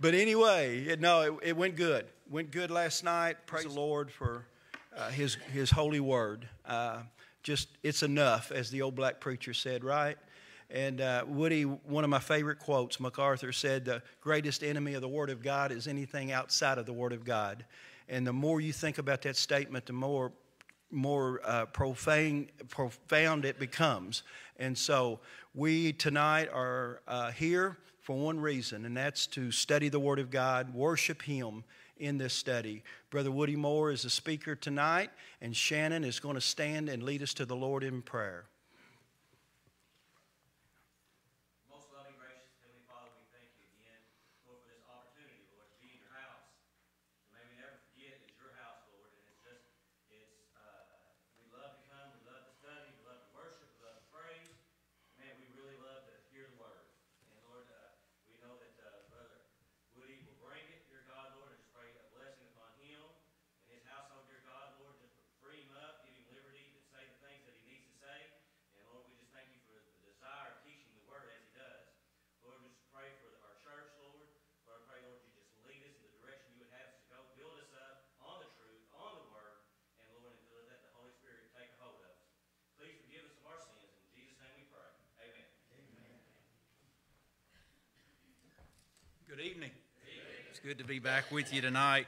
but anyway, it, no, it, it, went good. Went good last night. Praise the Lord for uh, His His holy word. Uh, just it's enough, as the old black preacher said, right? And uh, Woody, one of my favorite quotes, MacArthur said, "The greatest enemy of the Word of God is anything outside of the Word of God." And the more you think about that statement, the more more uh, profane, profound it becomes. And so we tonight are uh, here for one reason, and that's to study the Word of God, worship Him in this study. Brother Woody Moore is the speaker tonight, and Shannon is going to stand and lead us to the Lord in prayer. Good evening. It's good to be back with you tonight.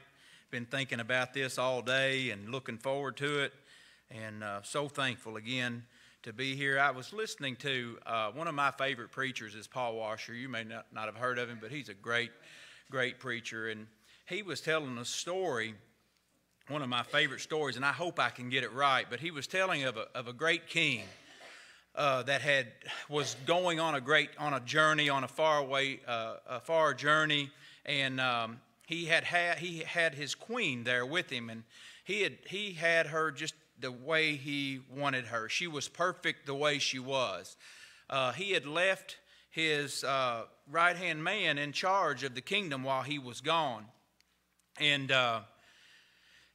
Been thinking about this all day and looking forward to it, and uh, so thankful again to be here. I was listening to uh, one of my favorite preachers is Paul Washer. You may not, not have heard of him, but he's a great, great preacher, and he was telling a story. One of my favorite stories, and I hope I can get it right. But he was telling of a, of a great king uh, that had was going on a great on a journey on a far away uh, a far journey, and um, he had had he had his queen there with him, and he had he had her just the way he wanted her. She was perfect the way she was. Uh, he had left his uh, right hand man in charge of the kingdom while he was gone, and uh,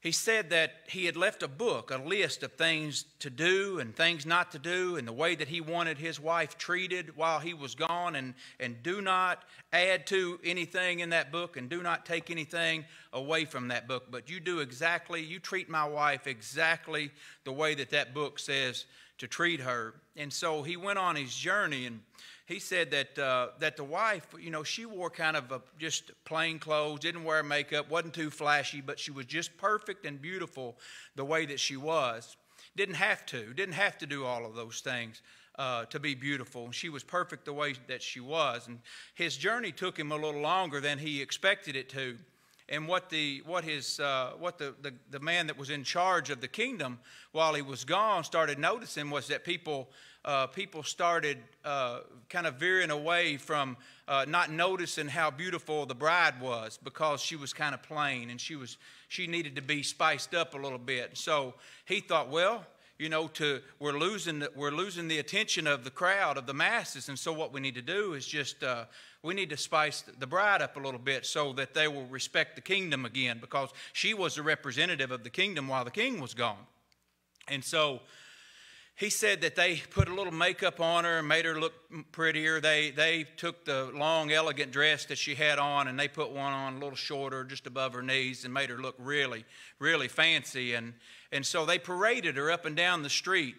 he said that he had left a book, a list of things to do and things not to do, and the way that he wanted his wife treated while he was gone. And, and do not add to anything in that book and do not take anything away from that book. But you do exactly, you treat my wife exactly the way that that book says to treat her. And so he went on his journey and he said that uh, that the wife, you know, she wore kind of a, just plain clothes, didn't wear makeup, wasn't too flashy, but she was just perfect and beautiful the way that she was. Didn't have to, didn't have to do all of those things. Uh, to be beautiful. She was perfect the way that she was. And his journey took him a little longer than he expected it to. And what the what his uh, what the, the the man that was in charge of the kingdom while he was gone started noticing was that people uh, people started uh, kind of veering away from uh, not noticing how beautiful the bride was because she was kind of plain and she was she needed to be spiced up a little bit. So he thought, well, you know, to we're losing the, we're losing the attention of the crowd of the masses, and so what we need to do is just uh, we need to spice the bride up a little bit so that they will respect the kingdom again because she was the representative of the kingdom while the king was gone, and so he said that they put a little makeup on her and made her look prettier. They, they took the long, elegant dress that she had on and they put one on a little shorter, just above her knees, and made her look really, really fancy. And, and so they paraded her up and down the street.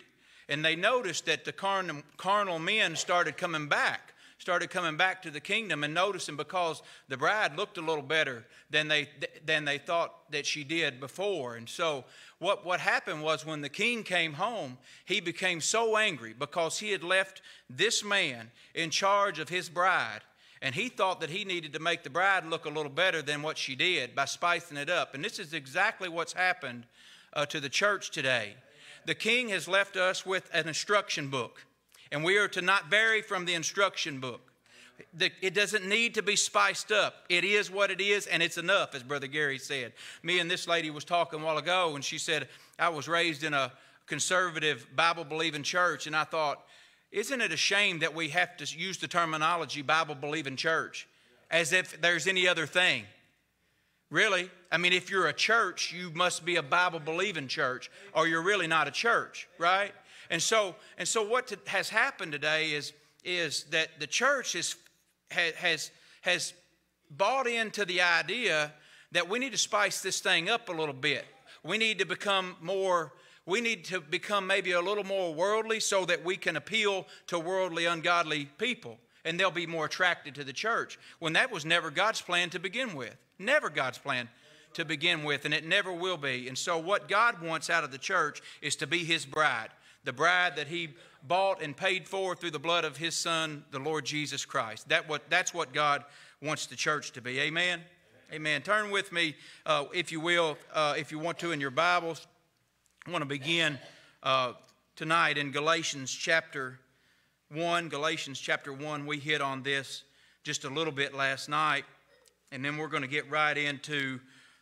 And they noticed that the carnal, carnal men started coming back started coming back to the kingdom and noticing because the bride looked a little better than they than they thought that she did before and so what, what happened was when the king came home, he became so angry because he had left this man in charge of his bride. And he thought that he needed to make the bride look a little better than what she did by spicing it up. And this is exactly what's happened uh, to the church today. The king has left us with an instruction book, and we are to not vary from the instruction book it doesn't need to be spiced up. It is what it is, and it's enough, as Brother Gary said. Me and this lady was talking a while ago, and she said, I was raised in a conservative, Bible believing church, and I thought, isn't it a shame that we have to use the terminology Bible believing church as if there's any other thing? Really? I mean, if you're a church, you must be a Bible believing church, or you're really not a church, right? And so, and so what has happened today is, is that the church is has, has bought into the idea that we need to spice this thing up a little bit. We need to become more, we need to become maybe a little more worldly so that we can appeal to worldly, ungodly people and they'll be more attracted to the church. When that was never God's plan to begin with. Never God's plan to begin with, and it never will be. And so, what God wants out of the church is to be His bride, the bride that He bought and paid for through the blood of His Son, the Lord Jesus Christ. That what, that's what God wants the church to be. Amen? Amen. Turn with me, uh, if you will, uh, if you want to, in your Bibles. I want to begin uh, tonight in Galatians chapter 1, Galatians chapter 1. We hit on this just a little bit last night, and then we're going to get right into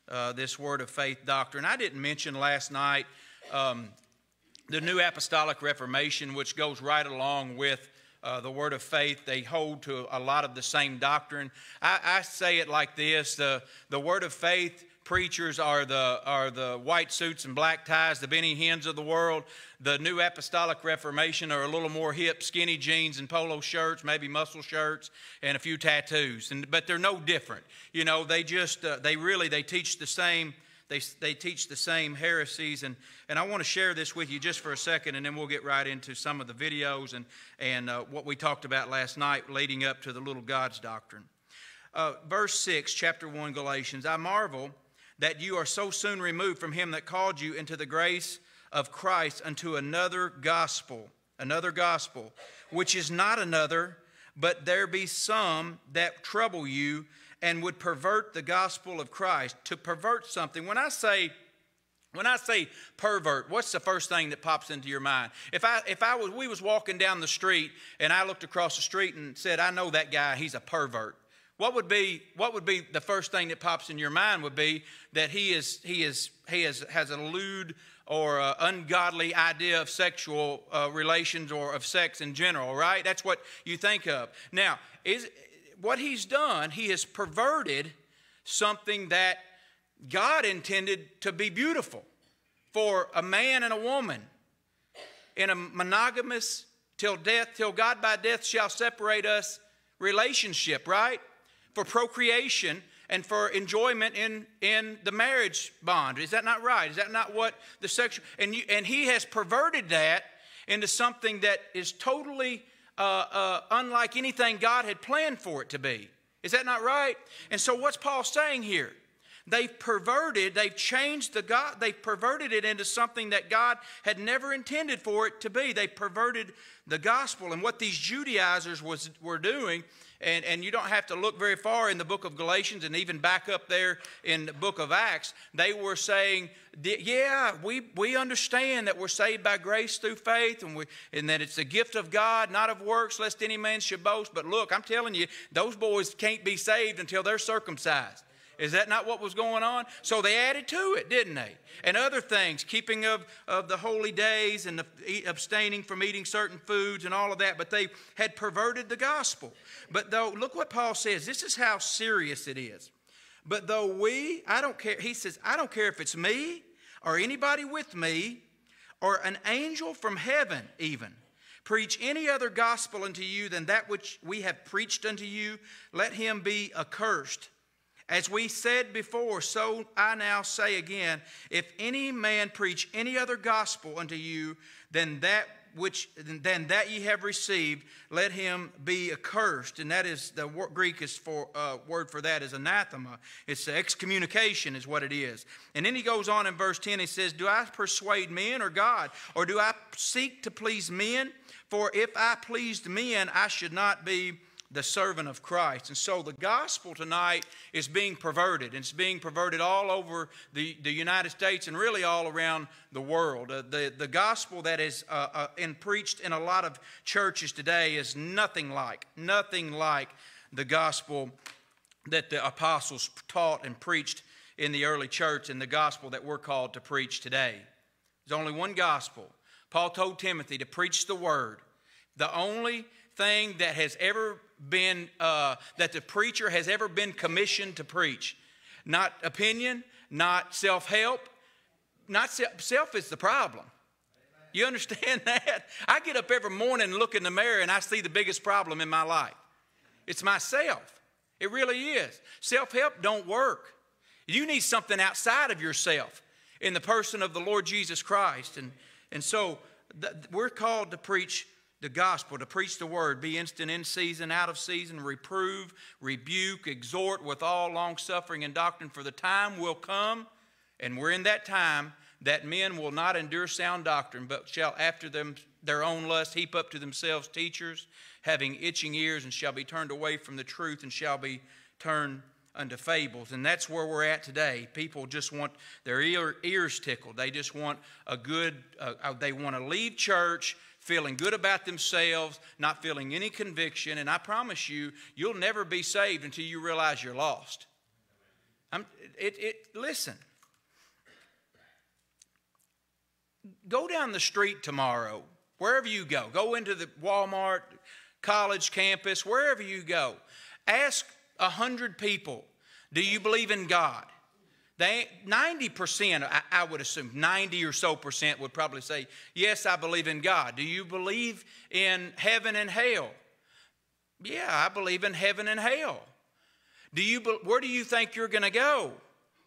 uh, this word of faith doctrine. I didn't mention last night um, the New Apostolic Reformation, which goes right along with uh, the word of faith. They hold to a lot of the same doctrine. I, I say it like this the, the word of faith preachers are the, are the white suits and black ties, the Benny Hinns of the world. The New Apostolic Reformation are a little more hip, skinny jeans and polo shirts, maybe muscle shirts, and a few tattoos. And, but they're no different. You know, they just, uh, they really, they teach the same, they, they teach the same heresies. And, and I want to share this with you just for a second, and then we'll get right into some of the videos and, and uh, what we talked about last night leading up to the little God's doctrine. Uh, verse 6, chapter 1, Galatians I marvel that you are so soon removed from him that called you into the grace of Christ unto another gospel, another gospel, which is not another, but there be some that trouble you and would pervert the gospel of Christ. To pervert something, when I say when I say pervert, what's the first thing that pops into your mind? If I if I was we was walking down the street and I looked across the street and said, I know that guy, he's a pervert. What would be what would be the first thing that pops in your mind would be that he is he is he is has a lewd or ungodly idea of sexual uh, relations or of sex in general, right? That's what you think of. Now, is what he's done, he has perverted something that God intended to be beautiful for a man and a woman in a monogamous till death till God by death shall separate us relationship, right? for procreation and for enjoyment in, in the marriage bond. Is that not right? Is that not what the sexual and you, and he has perverted that into something that is totally uh, uh, unlike anything God had planned for it to be. Is that not right? And so, what's Paul saying here? They've perverted, they've changed the God, they've perverted it into something that God had never intended for it to be. They perverted the gospel. And what these Judaizers was, were doing and, and you don't have to look very far in the book of Galatians and even back up there in the book of Acts. They were saying, yeah, we, we understand that we're saved by grace through faith and, we, and that it's a gift of God, not of works, lest any man should boast. But look, I'm telling you, those boys can't be saved until they're circumcised. Is that not what was going on? So they added to it, didn't they? And other things, keeping of, of the holy days and the, abstaining from eating certain foods and all of that, but they had perverted the gospel. But though, look what Paul says. This is how serious it is. But though we, I don't care, he says, I don't care if it's me or anybody with me or an angel from heaven even preach any other gospel unto you than that which we have preached unto you, let him be accursed. As we said before, so I now say again if any man preach any other gospel unto you than that which than that ye have received, let him be accursed. And that is the Greek is for uh, word for that is anathema. It's excommunication, is what it is. And then he goes on in verse 10, he says, Do I persuade men or God? Or do I seek to please men? For if I pleased men, I should not be the servant of Christ. And so the gospel tonight is being perverted. It's being perverted all over the, the United States and really all around the world. Uh, the, the gospel that is uh, uh, in, preached in a lot of churches today is nothing like, nothing like the gospel that the apostles taught and preached in the early church and the gospel that we're called to preach today. There's only one gospel. Paul told Timothy to preach the word. The only thing that has ever been, uh, that the preacher has ever been commissioned to preach. Not opinion, not self help, not self, self is the problem. You understand that? I get up every morning and look in the mirror and I see the biggest problem in my life. It's myself. It really is. Self help don't work. You need something outside of yourself in the person of the Lord Jesus Christ. And, and so th- we're called to preach the gospel, to preach the word, be instant in season, out of season, reprove, rebuke, exhort with all long suffering and doctrine, for the time will come, and we're in that time, that men will not endure sound doctrine, but shall after them their own lust heap up to themselves teachers, having itching ears, and shall be turned away from the truth, and shall be turned unto fables. And that's where we're at today. People just want their ear, ears tickled. They just want a good, uh, uh they want to leave church feeling good about themselves, not feeling any conviction. And I promise you, you'll never be saved until you realize you're lost. I'm, it, it, listen. Go down the street tomorrow, wherever you go. Go into the Walmart, college campus, wherever you go. Ask a hundred people, do you believe in God? They, 90%, I, would assume, 90 or so percent would probably say, Yes, I believe in God. Do you believe in heaven and hell? Yeah, I believe in heaven and hell. Do you, where do you think you're going to go?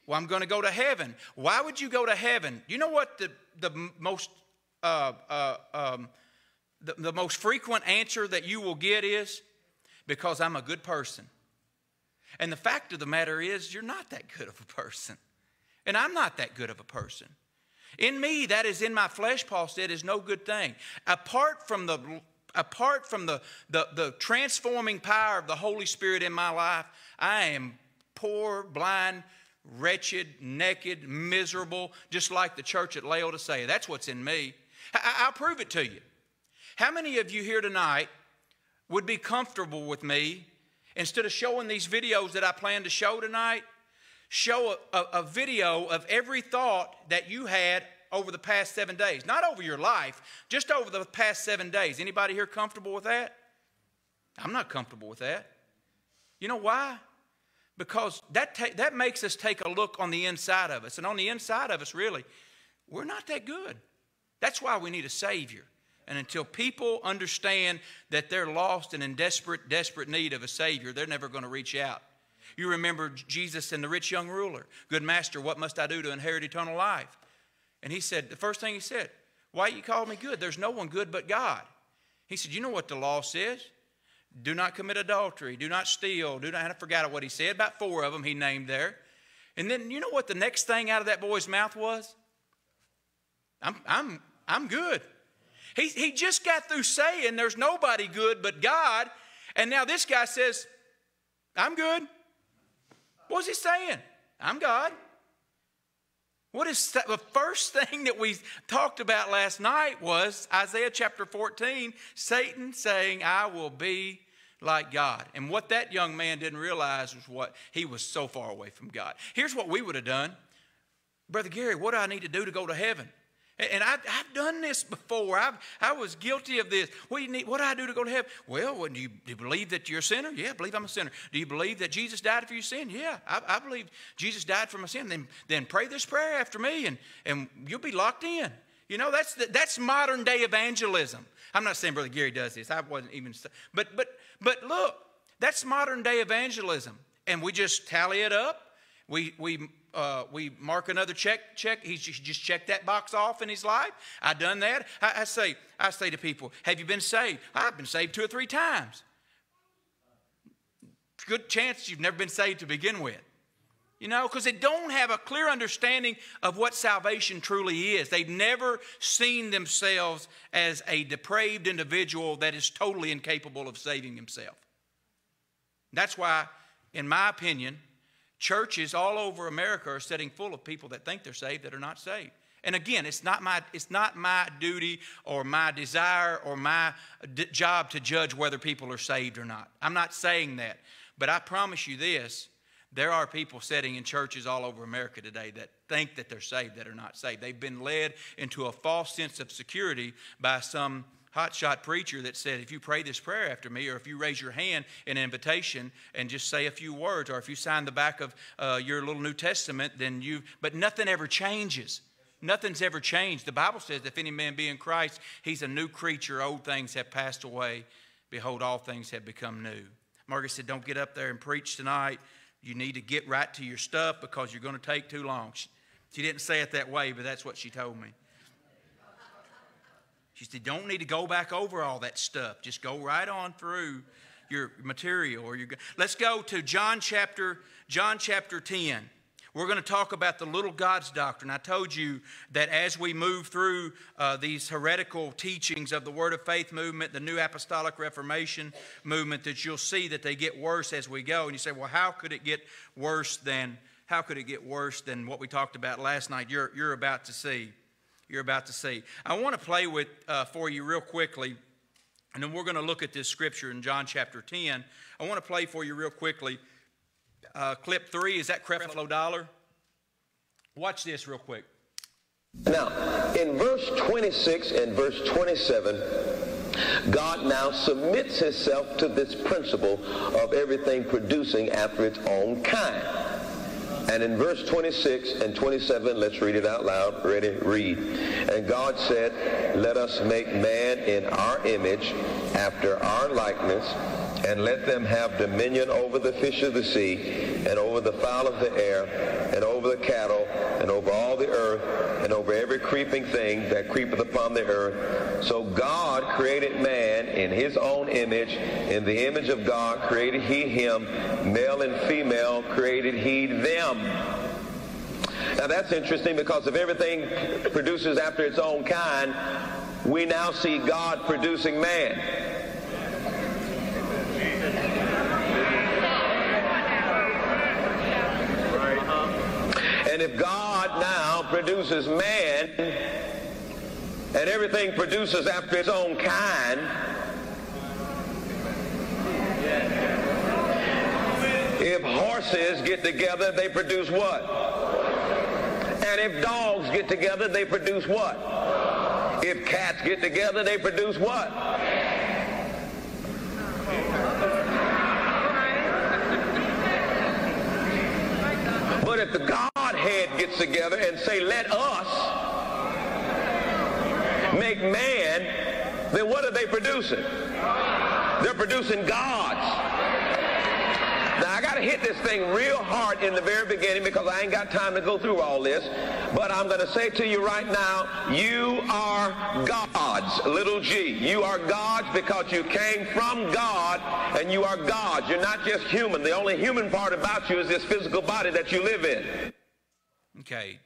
Well, I'm going to go to heaven. Why would you go to heaven? You know what the, the most uh, uh, um, the, the most frequent answer that you will get is because I'm a good person. And the fact of the matter is, you're not that good of a person. And I'm not that good of a person. In me, that is in my flesh, Paul said, is no good thing. Apart from the apart from the, the, the transforming power of the Holy Spirit in my life, I am poor, blind, wretched, naked, miserable, just like the church at Laodicea. That's what's in me. I, will prove it to you. How many of you here tonight would be comfortable with me Instead of showing these videos that I plan to show tonight, show a, a, a, video of every thought that you had over the past seven days. Not over your life, just over the past seven days. Anybody here comfortable with that? I'm not comfortable with that. You know why? Because that, that makes us take a look on the inside of us. And on the inside of us, really, we're not that good. That's why we need a Savior. And until people understand that they're lost and in desperate, desperate need of a Savior, they're never going to reach out. You remember Jesus and the rich young ruler. Good master, what must I do to inherit eternal life? And he said, the first thing he said, Why you call me good? There's no one good but God. He said, You know what the law says? Do not commit adultery, do not steal, do not, I forgot what he said, about four of them he named there. And then you know what the next thing out of that boy's mouth was? I'm, I'm, I'm good. He, he just got through saying there's nobody good but God, and now this guy says, I'm good. What's he saying? I'm God. What is the first thing that we talked about last night was Isaiah chapter 14, Satan saying, I will be like God. And what that young man didn't realize was what he was so far away from God. Here's what we would have done Brother Gary, what do I need to do to go to heaven? And I, have done this before. I've, I was guilty of this. What do, you need, what do I do to go to heaven? Well, do you, do you believe that you're a sinner? Yeah, I believe I'm a sinner. Do you believe that Jesus died for your sin? Yeah, I, I believe Jesus died for my sin. Then, then pray this prayer after me, and, and you'll be locked in. You know, that's, the, that's modern day evangelism. I'm not saying Brother Gary does this. I wasn't even, but, but, but look, that's modern day evangelism. And we just tally it up. We, we uh, we mark another check. Check. He just checked that box off in his life. I done that. I, I say, I say to people, "Have you been saved?" I've been saved two or three times. Good chance you've never been saved to begin with. You know, because they don't have a clear understanding of what salvation truly is. They've never seen themselves as a depraved individual that is totally incapable of saving himself. That's why, in my opinion, Churches all over America are sitting full of people that think they're saved that are not saved. And again, it's not my, it's not my duty or my desire or my uh, d- job to judge whether people are saved or not. I'm not saying that. But I promise you this there are people sitting in churches all over America today that think that they're saved that are not saved. They've been led into a false sense of security by some hotshot preacher that said, if you pray this prayer after me, or if you raise your hand in an invitation and just say a few words, or if you sign the back of uh, your little New Testament, then you, but nothing ever changes. Nothing's ever changed. The Bible says, if any man be in Christ, he's a new creature. Old things have passed away. Behold, all things have become new. Margaret said, Don't get up there and preach tonight. You need to get right to your stuff because you're going to take too long. She, she didn't say it that way, but that's what she told me. She said, Don't need to go back over all that stuff. Just go right on through your material. Or your, let's go to John chapter, John chapter 10. We're going to talk about the little God's doctrine. I told you that as we move through uh, these heretical teachings of the Word of Faith movement, the New Apostolic Reformation movement, that you'll see that they get worse as we go. And you say, well, how could it get worse than how could it get worse than what we talked about last night? You're, you're about to see. You're about to see. I want to play with uh, for you real quickly, and then we're going to look at this scripture in John chapter 10. I want to play for you real quickly uh, clip three, is that Creflo Dollar? Watch this real quick. Now, in verse 26 and verse 27, God now submits himself to this principle of everything producing after its own kind. And in verse 26 and 27, let's read it out loud. Ready? Read. And God said, Let us make man in our image, after our likeness, and let them have dominion over the fish of the sea, and over the fowl of the air, and over the cattle, and over all the earth, and over every creeping thing that creepeth upon the earth. So God created man in his own image. In the image of God created he him. Male and female created he them. Now that's interesting because if everything produces after its own kind, we now see God producing man. And if God now produces man and everything produces after its own kind, if horses get together, they produce what? And if dogs get together, they produce what? If cats get together, they produce what? But if the Godhead gets together and say, let us make man, then what are they producing? They're producing gods. Now, I got to hit this thing real hard in the very beginning because I ain't got time to go through all this. But I'm going to say to you right now, you are gods, little g. You are gods because you came from God and you are gods. You're not just human. The only human part about you is this physical body that you live in. Okay.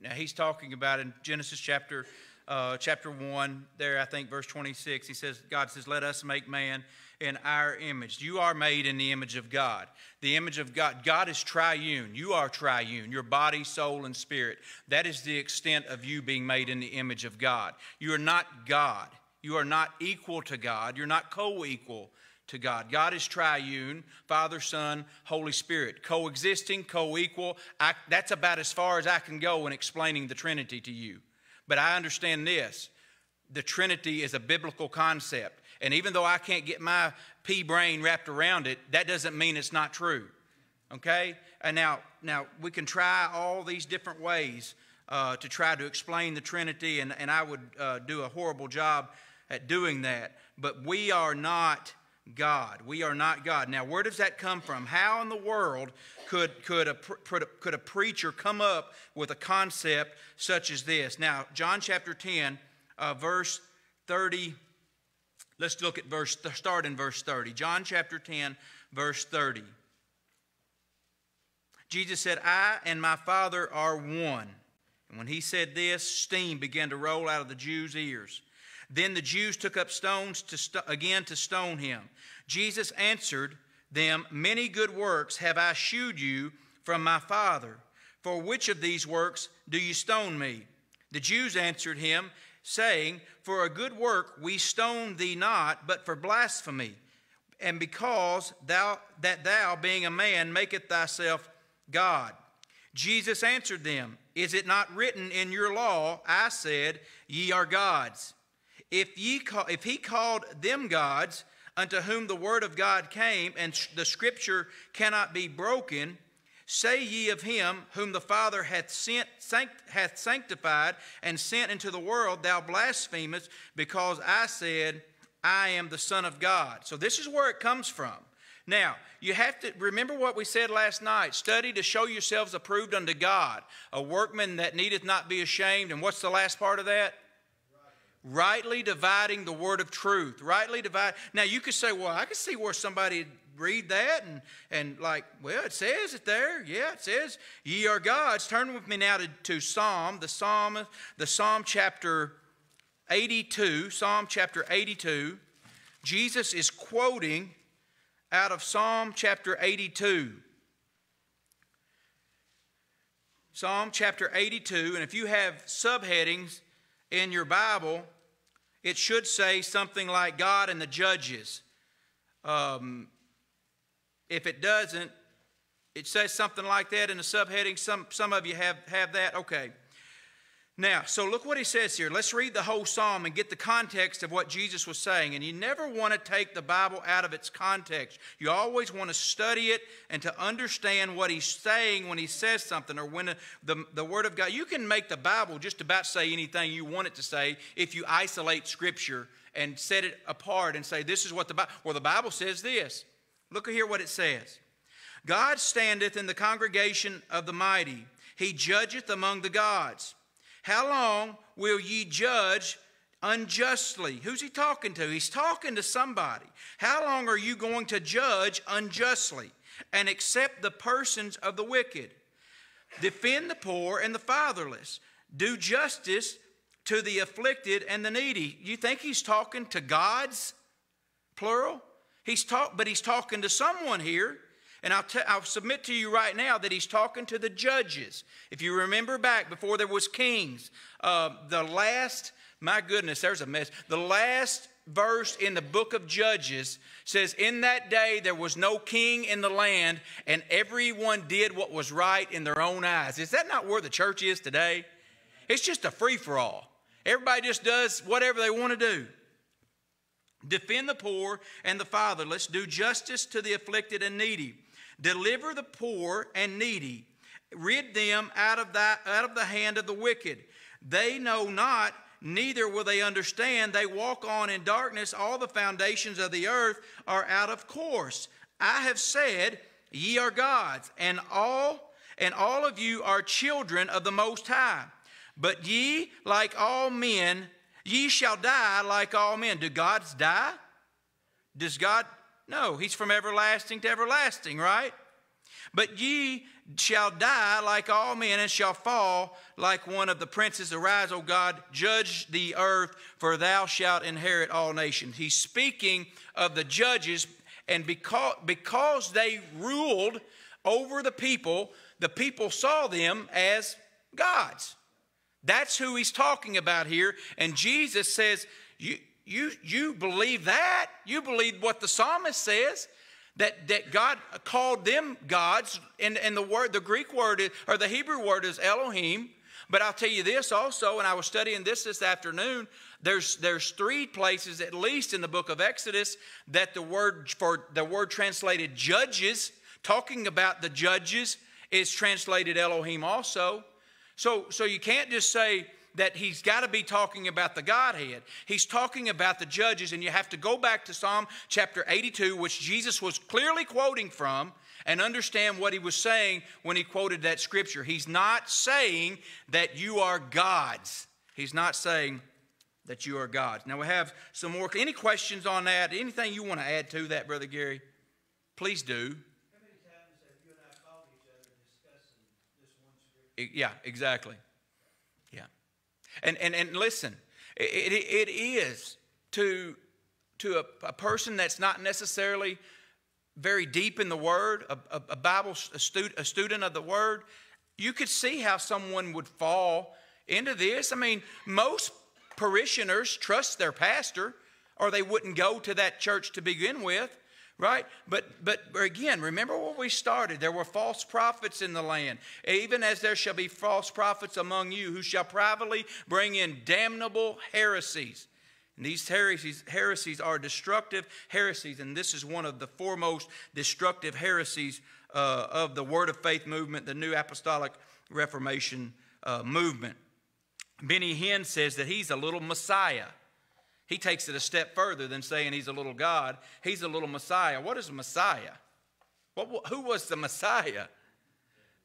Now, he's talking about in Genesis chapter uh, chapter 1, there, I think, verse 26, he says, God says, Let us make man in our image. You are made in the image of God. The image of God. God is triune. You are triune. Your body, soul, and spirit. That is the extent of you being made in the image of God. You are not God. You are not equal to God. You're not co equal to God. God is triune Father, Son, Holy Spirit. Coexisting, co equal. That's about as far as I can go in explaining the Trinity to you. But I understand this the Trinity is a biblical concept. And even though I can't get my pea brain wrapped around it, that doesn't mean it's not true. Okay? And now, now we can try all these different ways uh, to try to explain the Trinity, and, and I would uh, do a horrible job at doing that. But we are not God. We are not God. Now, where does that come from? How in the world could, could, a, could a preacher come up with a concept such as this? Now, John chapter 10, uh, verse 30. Let's look at verse, start in verse 30. John chapter 10, verse 30. Jesus said, I and my Father are one. And when he said this, steam began to roll out of the Jews' ears. Then the Jews took up stones to st- again to stone him. Jesus answered them, Many good works have I shewed you from my Father. For which of these works do you stone me? The Jews answered him, saying, For a good work we stone thee not, but for blasphemy, and because thou that thou, being a man, maketh thyself God. Jesus answered them, Is it not written in your law, I said, Ye are gods? If, ye call, if he called them gods, unto whom the word of God came, and the scripture cannot be broken, say ye of him whom the Father hath, sent, sanct, hath sanctified and sent into the world, thou blasphemest, because I said, I am the Son of God. So this is where it comes from. Now, you have to remember what we said last night study to show yourselves approved unto God, a workman that needeth not be ashamed. And what's the last part of that? Rightly dividing the word of truth. Rightly divide. Now, you could say, well, I can see where somebody read that and, and like, well, it says it there. Yeah, it says, ye are gods. Turn with me now to, to Psalm, the Psalm, the Psalm chapter 82, Psalm chapter 82. Jesus is quoting out of Psalm chapter 82. Psalm chapter 82, and if you have subheadings in your Bible, it should say something like God and the judges. Um, if it doesn't, it says something like that in the subheading. Some, some of you have, have that. Okay. Now, so look what he says here. Let's read the whole psalm and get the context of what Jesus was saying. And you never want to take the Bible out of its context. You always want to study it and to understand what he's saying when he says something or when the, the Word of God. You can make the Bible just about say anything you want it to say if you isolate Scripture and set it apart and say, this is what the Bible, well, the Bible says this. Look here what it says. God standeth in the congregation of the mighty. He judgeth among the gods. How long will ye judge unjustly? Who's he talking to? He's talking to somebody. How long are you going to judge unjustly and accept the persons of the wicked? Defend the poor and the fatherless. Do justice to the afflicted and the needy. You think he's talking to gods, plural? He's talk, but he's talking to someone here. And I'll, I'll submit to you right now that he's talking to the judges. If you remember back before there was kings, uh, the last, my goodness, there's a mess. The last verse in the book of Judges says, In that day there was no king in the land, and everyone did what was right in their own eyes. Is that not where the church is today? It's just a free for all. Everybody just does whatever they want to do. Defend the poor and the fatherless, do justice to the afflicted and needy Deliver the poor and needy. Rid them out of, that, out of the hand of the wicked. They know not, neither will they understand. They walk on in darkness. All the foundations of the earth are out of course. I have said, Ye are gods, and all and all of you are children of the Most High. But ye, like all men, ye shall die like all men. Do gods die? Does God no, he's from everlasting to everlasting, right? But ye shall die like all men and shall fall like one of the princes. Arise, O God, judge the earth, for thou shalt inherit all nations. He's speaking of the judges, and because, because they ruled over the people, the people saw them as gods. That's who he's talking about here. And Jesus says, you, you, you believe that? You believe what the psalmist says? That, that God called them gods, and, and the word, the Greek word is, or the Hebrew word is Elohim. But I'll tell you this also, and I was studying this this afternoon. There's, there's three places, at least in the book of Exodus, that the word for the word translated judges, talking about the judges, is translated Elohim also. So, so you can't just say that he's got to be talking about the Godhead. He's talking about the judges, and you have to go back to Psalm chapter 82, which Jesus was clearly quoting from, and understand what he was saying when he quoted that scripture. He's not saying that you are gods. He's not saying that you are gods. Now we have some more. Any questions on that? Anything you want to add to that, Brother Gary? Please do. Yeah, exactly. Yeah. And, and, and listen, it, it, it is to, to a, a, person that's not necessarily very deep in the Word, a, a, a Bible a, stud, a student of the Word, you could see how someone would fall into this. I mean, most parishioners trust their pastor, or they wouldn't go to that church to begin with right? But but again remember where we started. There were false prophets in the land. Even as there shall be false prophets among you who shall privately bring in damnable heresies. And these heresies, heresies are destructive heresies and this is one of the foremost destructive heresies uh, of the word of faith movement the new apostolic reformation uh, movement. Benny hinn says that he's a little messiah He takes it a step further than saying he's a little God. He's a little Messiah. What is a Messiah? What, who was the Messiah?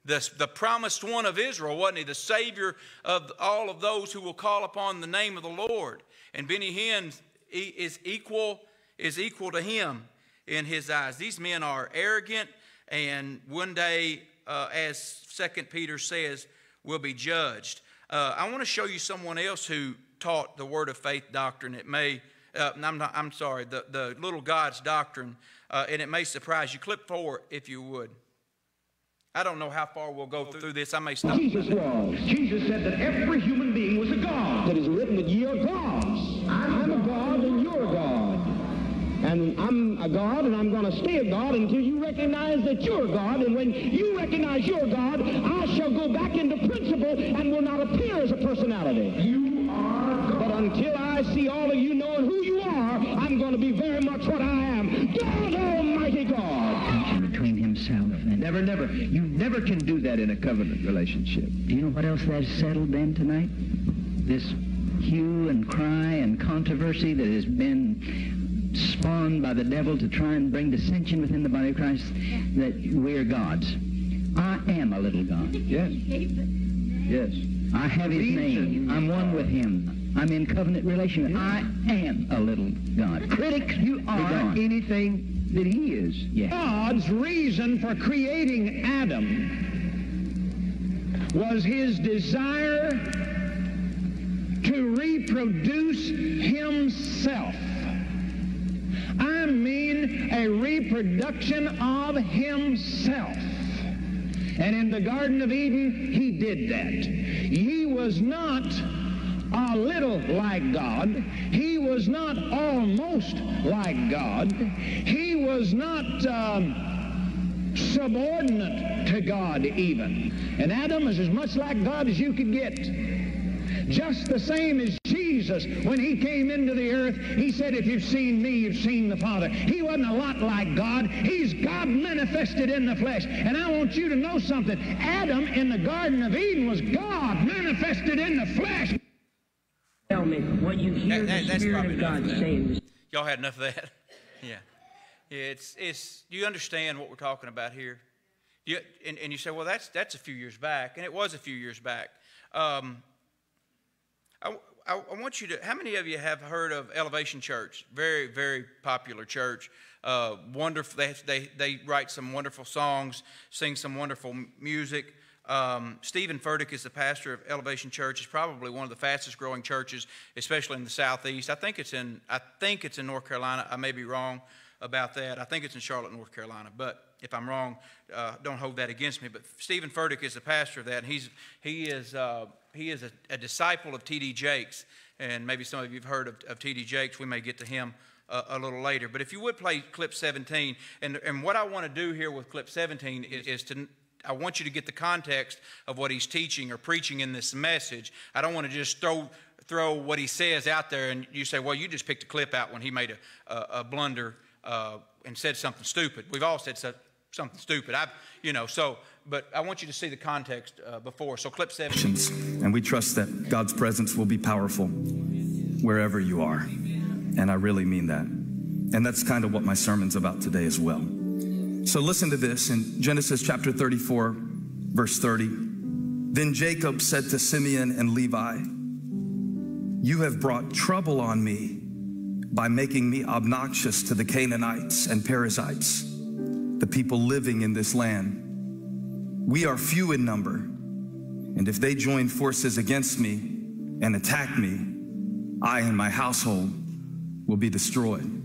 The, the promised one of Israel, wasn't he? The Savior of all of those who will call upon the name of the Lord. And Benny Hinn is equal, is equal to him in his eyes. These men are arrogant, and one day, uh, as Second Peter says, will be judged. Uh, I want to show you someone else who taught the word of faith doctrine. It may, uh, I'm, not, I'm sorry, the, the little God's doctrine, uh, and it may surprise you. Clip four, if you would. I don't know how far we'll go through this. I may stop. Jesus was. Jesus said that every human being was a God. It is written that ye are gods. I'm a God and you're a God. And I'm a God and I'm going to stay a God until you recognize that you're God. And when you recognize you're God, I shall go back into principle and will not appear as a personality. You are God. But until I see all of you knowing who you are, I'm going to be very much what I am. God Almighty God. Between himself and Never, never. You never can do that in a covenant relationship. Do you know what else that's settled then tonight? This hue and cry and controversy that has been spawned by the devil to try and bring dissension within the body of Christ that we're gods. I am a little God. Yes. Yes. I have his name. I'm one with him. I'm in covenant relationship. relation. I am a little God. Critics, You are anything that he is. Yeah. God's reason for creating Adam was his desire to reproduce himself. I mean a reproduction of himself. And in the Garden of Eden, he did that. He was not a little like God. He was not almost like God. He was not um, subordinate to God even. And Adam is as much like God as you could get. Just the same as Jesus, when he came into the earth, he said, if you've seen me, you've seen the Father. He wasn't a lot like God. He's God manifested in the flesh. And I want you to know something. Adam in the Garden of Eden was God manifested in the flesh. Tell me what you hear That- that- the Spirit of God saying. Y'all had enough of that? Yeah. Yeah, It's, it's, do you understand what we're talking about here? You, and, and you say, well, that's, that's a few years back, and it was a few years back. Um, I, I, I want you to, how many of you have heard of Elevation Church? Very, very popular church. Uh, wonderful, they, they, they write some wonderful songs, sing some wonderful music. Um, Stephen Furtick is the pastor of Elevation Church. It's probably one of the fastest growing churches, especially in the southeast. I think it's in I think it's in North Carolina. I may be wrong about that. I think it's in Charlotte, North Carolina. But if I'm wrong, uh, don't hold that against me. But Stephen Furtick is the pastor of that, and he's he is uh, he is a, a disciple of T.D. Jakes, and maybe some of you have heard of, of T.D. Jakes. We may get to him uh, a little later. But if you would play clip 17, and and what I want to do here with clip 17 is, is to I want you to get the context of what he's teaching or preaching in this message. I don't want to just throw throw what he says out there and you say, well, you just picked a clip out when he made a, a, a blunder uh, and said something stupid. We've all said so, something stupid. I've, you know, so, but I want you to see the context uh, before. So clip seven. and we trust that God's presence will be powerful wherever you are. And I really mean that. And that's kind of what my sermon's about today as well. So listen to this in Genesis chapter 34, verse 30. Then Jacob said to Simeon and Levi, You have brought trouble on me by making me obnoxious to the Canaanites and Perizzites, the people living in this land. We are few in number, and if they join forces against me and attack me, I and my household will be destroyed.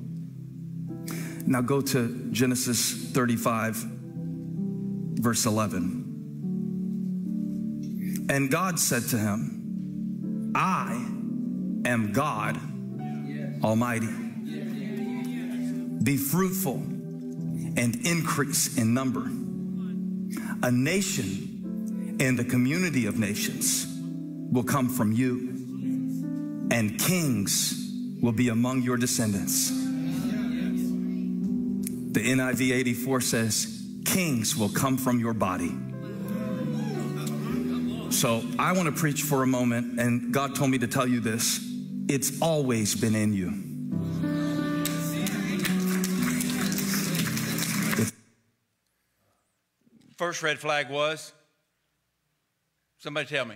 Now go to Genesis 35, verse 11. And God said to him, I am God Almighty. Be fruitful and increase in number. A nation and a community of nations will come from you, and kings will be among your descendants. The NIV 84 says, Kings will come from your body. So I want to preach for a moment, and God told me to tell you this. it's always been in you. First red flag was somebody tell me.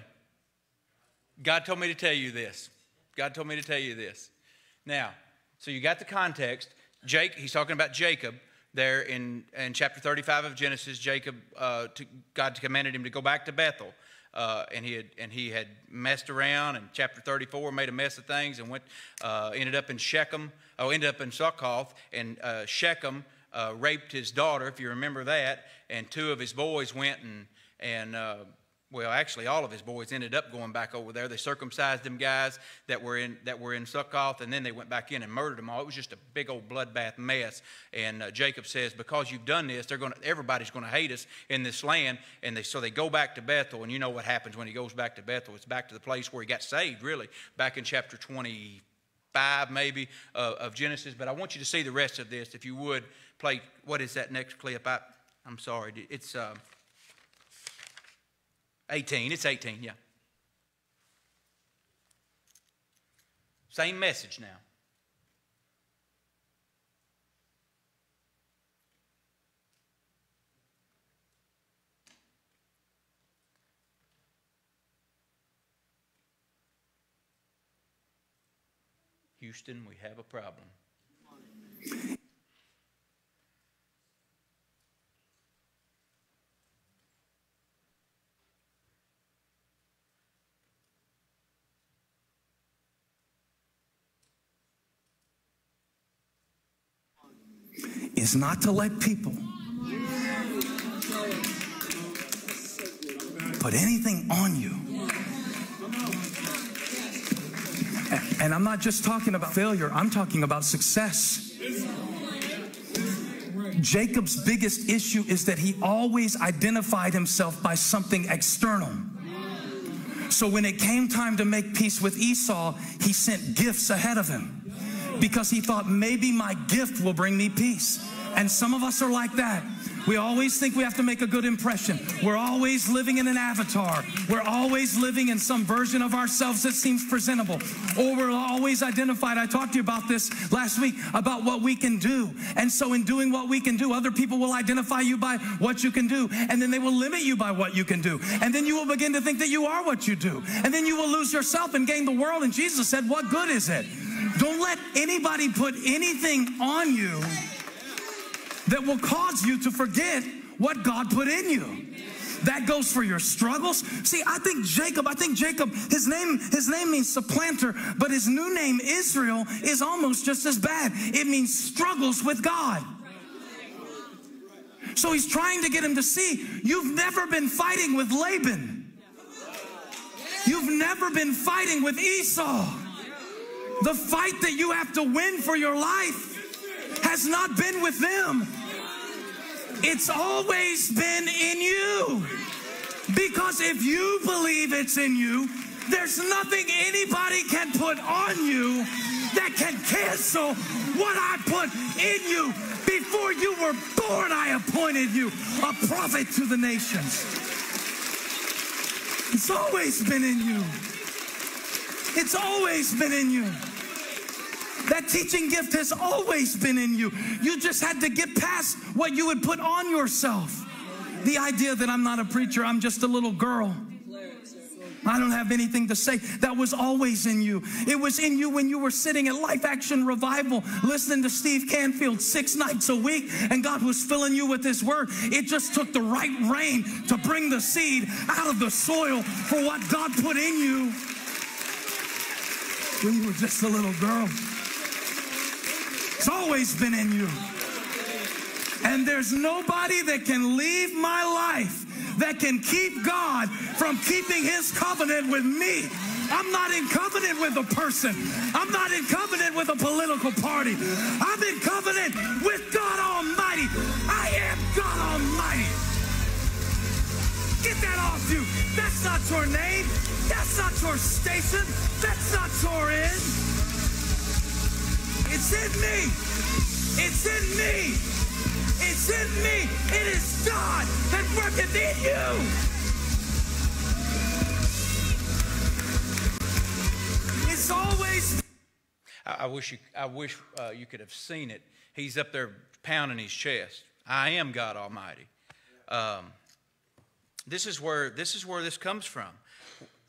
God told me to tell you this. God told me to tell you this. Now, so you got the context. Jake, he's talking about Jacob there in, in chapter 35 of Genesis. Jacob, uh, to, God commanded him to go back to Bethel. Uh, and he had and he had messed around. And chapter 34 made a mess of things and went uh, ended up in Shechem. Oh, ended up in Succoth. And uh, Shechem uh, raped his daughter, if you remember that. And two of his boys went and and uh, well, actually, all of his boys ended up going back over there. They circumcised them guys that were in that were in Succoth, and then they went back in and murdered them all. It was just a big old bloodbath mess. And uh, Jacob says, "Because you've done this, they're going to everybody's going to hate us in this land." And they, so they go back to Bethel, and you know what happens when he goes back to Bethel? It's back to the place where he got saved, really, back in chapter twenty-five, maybe uh, of Genesis. But I want you to see the rest of this, if you would. Play what is that next clip? I, I'm sorry, it's. Uh, 18. It's 18, yeah. Same message now. Houston, we have a problem. Is not to let people put anything on you. And I'm not just talking about failure, I'm talking about success. Jacob's biggest issue is that he always identified himself by something external. So when it came time to make peace with Esau, he sent gifts ahead of him because he thought maybe my gift will bring me peace. And some of us are like that. We always think we have to make a good impression. We're always living in an avatar. We're always living in some version of ourselves that seems presentable. Or we're always identified. I talked to you about this last week about what we can do. And so, in doing what we can do, other people will identify you by what you can do. And then they will limit you by what you can do. And then you will begin to think that you are what you do. And then you will lose yourself and gain the world. And Jesus said, What good is it? Don't let anybody put anything on you that will cause you to forget what God put in you. That goes for your struggles. See, I think Jacob, I think Jacob, his name, his name means supplanter, but his new name, Israel, is almost just as bad. It means struggles with God. So he's trying to get him to see you've never been fighting with Laban. You've never been fighting with Esau. The fight that you have to win for your life has not been with them. It's always been in you. Because if you believe it's in you, there's nothing anybody can put on you that can cancel what I put in you. Before you were born, I appointed you a prophet to the nations. It's always been in you. It's always been in you. That teaching gift has always been in you. You just had to get past what you would put on yourself. The idea that I'm not a preacher, I'm just a little girl. I don't have anything to say. That was always in you. It was in you when you were sitting at Life Action Revival listening to Steve Canfield six nights a week and God was filling you with His Word. It just took the right rain to bring the seed out of the soil for what God put in you when you were just a little girl. It's always been in you. And there's nobody that can leave my life that can keep God from keeping his covenant with me. I'm not in covenant with a person. I'm not in covenant with a political party. I'm in covenant with God Almighty. I am God Almighty. That off you. That's not your name. That's not your station. That's not your end. It's in me. It's in me. It's in me. It is God that worketh in you. It's always I wish you, I wish uh, you could have seen it. He's up there pounding his chest. I am God Almighty. Um, this is where this is where this comes from.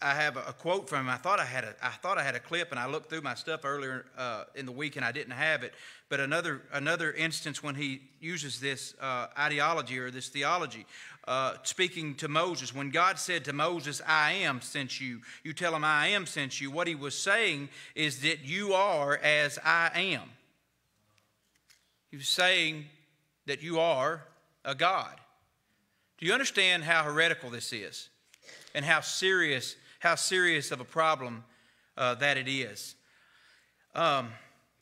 I have a quote from him. I thought I had a I thought I had a clip, and I looked through my stuff earlier uh, in the week, and I didn't have it. But another another instance when he uses this uh, ideology or this theology, uh, speaking to Moses, when God said to Moses, "I am sent you," you tell him, "I am sent you." What he was saying is that you are as I am. He was saying that you are a God. You understand how heretical this is, and how serious? how serious of a problem uh, that it is. Um,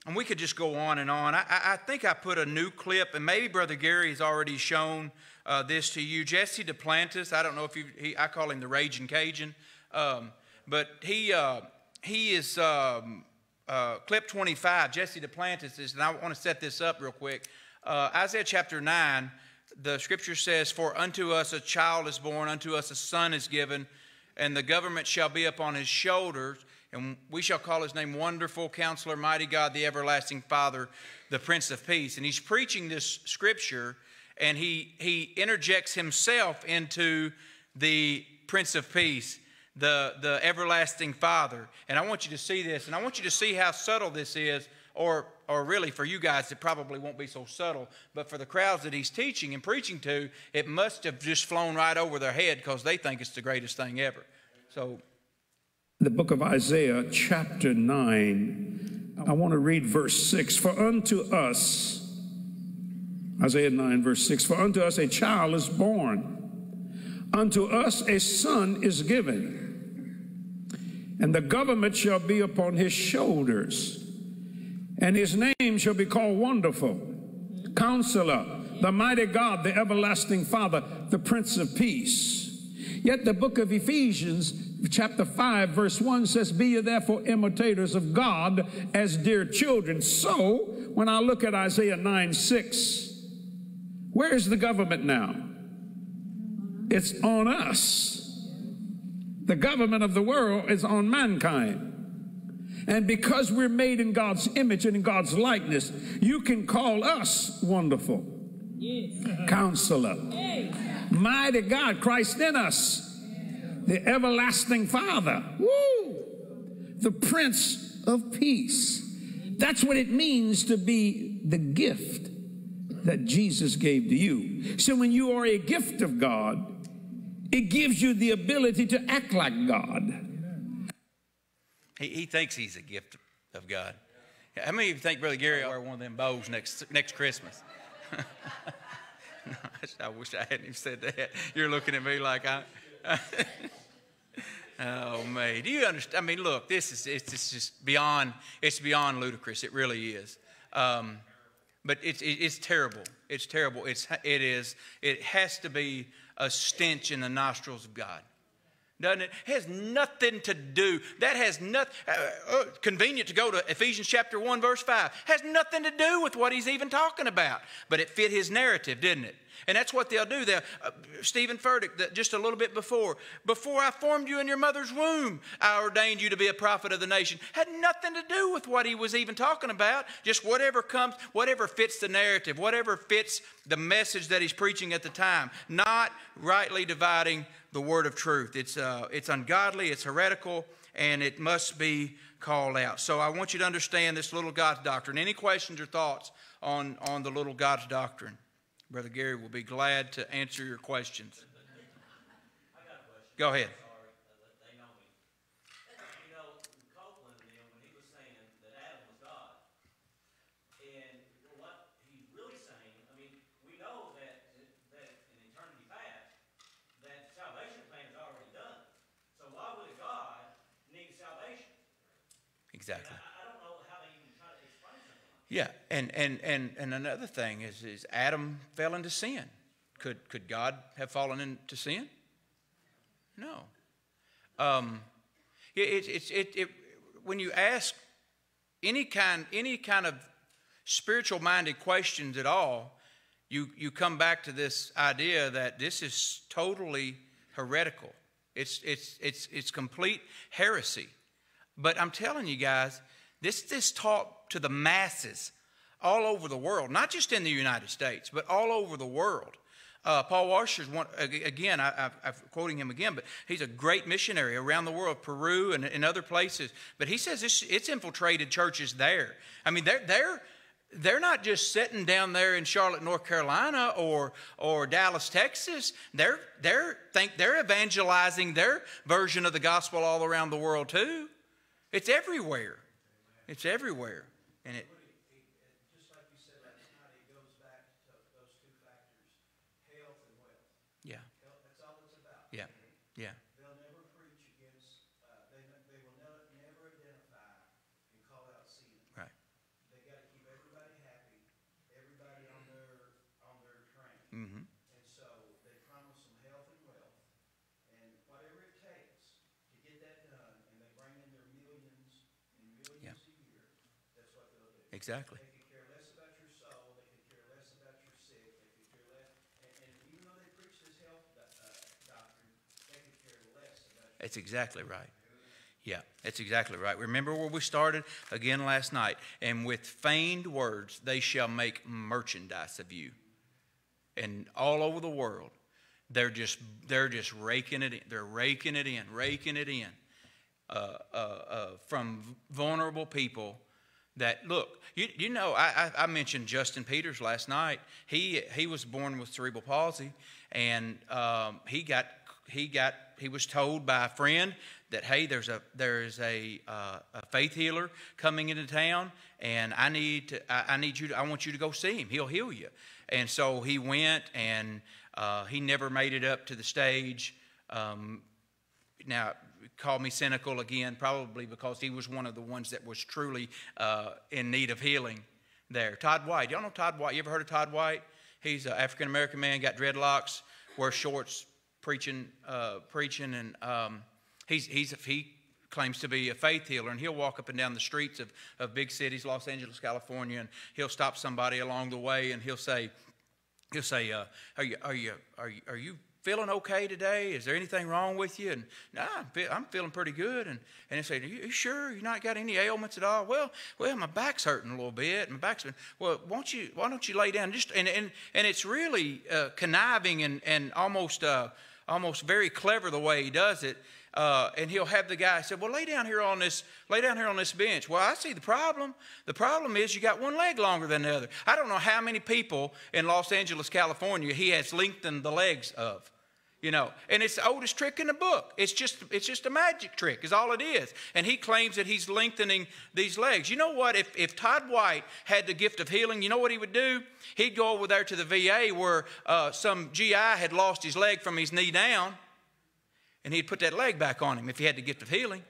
and we could just go on and on. I, I, think I put a new clip, and maybe Brother Gary has already shown uh, this to you. Jesse Duplantis, I don't know if you, he, I call him the Raging Cajun, um, but he, uh, he is um, uh, clip 25. Jesse Duplantis is, and I want to set this up real quick. Uh, Isaiah chapter 9, the scripture says, For unto us a child is born, unto us a son is given and the government shall be upon his shoulders, and we shall call his name Wonderful Counselor, Mighty God, the Everlasting Father, the Prince of Peace. And he's preaching this scripture, and he, he interjects himself into the Prince of Peace, the, the Everlasting Father. And I want you to see this, and I want you to see how subtle this is or, or really for you guys, it probably won't be so subtle, but for the crowds that he's teaching and preaching to, it must have just flown right over their head because they think it's the greatest thing ever. So, the book of Isaiah, chapter 9, I want to read verse 6 For unto us, Isaiah 9, verse 6 For unto us a child is born, unto us a son is given, and the government shall be upon his shoulders and his name shall be called Wonderful, Counselor, the Mighty God, the Everlasting Father, the Prince of Peace. Yet the book of Ephesians, chapter 5, verse 1 says, Be ye therefore imitators of God as dear children. So, when I look at Isaiah 9 6, where is the government now? It's on us. The government of the world is on mankind. And because we're made in God's image and in God's likeness, you can call us wonderful. Yes. Counselor. Yes. Mighty God, Christ in us. The everlasting Father. Woo! The Prince of Peace. That's what it means to be the gift that Jesus gave to you. So when you are a gift of God, it gives you the ability to act like God. He, he thinks he's a gift of God. How many of you think Brother Gary will wear one of them bows next, next Christmas? I wish I hadn't even said that. You're looking at me like I. oh man, do you understand? I mean, look, this is it's, it's just beyond. It's beyond ludicrous. It really is. Um, but it's it's terrible. It's terrible. It's it is. It has to be a stench in the nostrils of God doesn't it? it has nothing to do. That has nothing, uh, uh, convenient to go to Ephesians chapter 1, verse 5. Has nothing to do with what he's even talking about. But it fit his narrative, didn't it? And that's what they'll do. They'll, uh, Steven Furtick, just a little bit before, before I formed you in your mother's womb, I ordained you to be a prophet of the nation. Had nothing to do with what he was even talking about. Just whatever comes, whatever fits the narrative, whatever fits the message that he's preaching at the time. Not rightly dividing the word of truth. It's, uh, it's ungodly, it's heretical, and it must be called out. So I want you to understand this little God's doctrine. Any questions or thoughts on, on the little God's doctrine? Brother Gary will be glad to answer your questions. Go ahead. Exactly. Yeah, and, and, and, and another thing is, is Adam fell into sin. Could, could God have fallen into sin? No. Um, it, it, it, it, when you ask any kind, any kind of spiritual minded questions at all, you, you come back to this idea that this is totally heretical. It's, it's, it's, it's complete heresy. But I'm telling you guys, This is taught to the masses all over the world, not just in the United States, but all over the world. Uh, Paul Washer's one again. I, am quoting him again, but he's a great missionary around the world, Peru and in other places. But he says it's, it's infiltrated churches there. I mean, they're they're they're not just sitting down there in Charlotte, North Carolina, or or Dallas, Texas. They're they're think they're evangelizing their version of the gospel all around the world too. It's everywhere. It's everywhere, and it Yeah. They'll never preach against, uh, they, they will never, never identify and call out sin. Right. They got to keep everybody happy, everybody on their, on their train. Mm-hmm. And so they promise them health and wealth and whatever it takes to get that done, and they bring in their millions and millions yeah. a year, that's what they'll do. Exactly. They could care less about your soul, they could care less about your sick, they could care less, and, and even though they preach this health that's exactly right. Yeah, that's exactly right. Remember where we started again last night. And with feigned words, they shall make merchandise of you. And all over the world, they're just they're just raking it in. They're raking it in, raking it in uh, uh, uh, from vulnerable people. That look, you, you know, I, I, mentioned Justin Peters last night. He he was born with cerebral palsy, and um, he got he got he was told by a friend that hey there's a there's a, uh, a faith healer coming into town and I need to I, I, need you to I want you to go see him. He'll heal you. And so he went and uh, he never made it up to the stage. Um, now call me cynical again probably because he was one of the ones that was truly uh, in need of healing there. Todd White y'all know Todd White you ever heard of Todd White? He's an African American man got dreadlocks wears shorts preaching, uh, preaching, and um, he's, he's, he claims to be a faith healer, and he'll walk up and down the streets of, of big cities, Los Angeles, California, and he'll stop somebody along the way, and he'll say, he'll say, uh, "Are you, are you, are you, are you feeling okay today? Is there anything wrong with you?" And nah, I'm feeling pretty good. And and he said, "Are you sure you not got any ailments at all?" Well, well, my back's hurting a little bit. My back's been. Well, won't you? Why don't you lay down? Just and and and it's really uh, conniving and and almost. Uh, almost very clever the way he does it. Uh, and he'll have the guy say, "Well, lay down here on this, lay down here on this bench." Well, I see the problem. The problem is you got one leg longer than the other. I don't know how many people in Los Angeles, California, he has lengthened the legs of you know. And it's the oldest trick in the book. It's just it's just a magic trick is all it is. And he claims that he's lengthening these legs. You know what? If, if todd white had the gift of healing you know what he would do? He'd go over there to the va where uh, some gi had lost his leg from his knee down and he'd put that leg back on him if he had the gift of healing.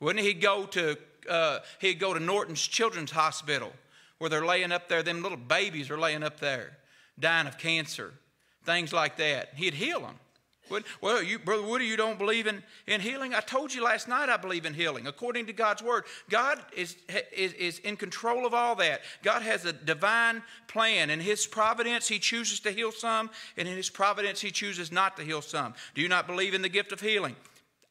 Wouldn't he? Go to uh, he'd go to norton's children's hospital where they're laying up there. Them little babies are laying up there dying of cancer things like that. He'd heal them. Well, you, Brother Woody, you don't believe in, in healing? I told you last night I believe in healing. According to God's word, God is, is, is in control of all that. God has a divine plan. In His providence, He chooses to heal some, and in His providence, He chooses not to heal some. Do you not believe in the gift of healing?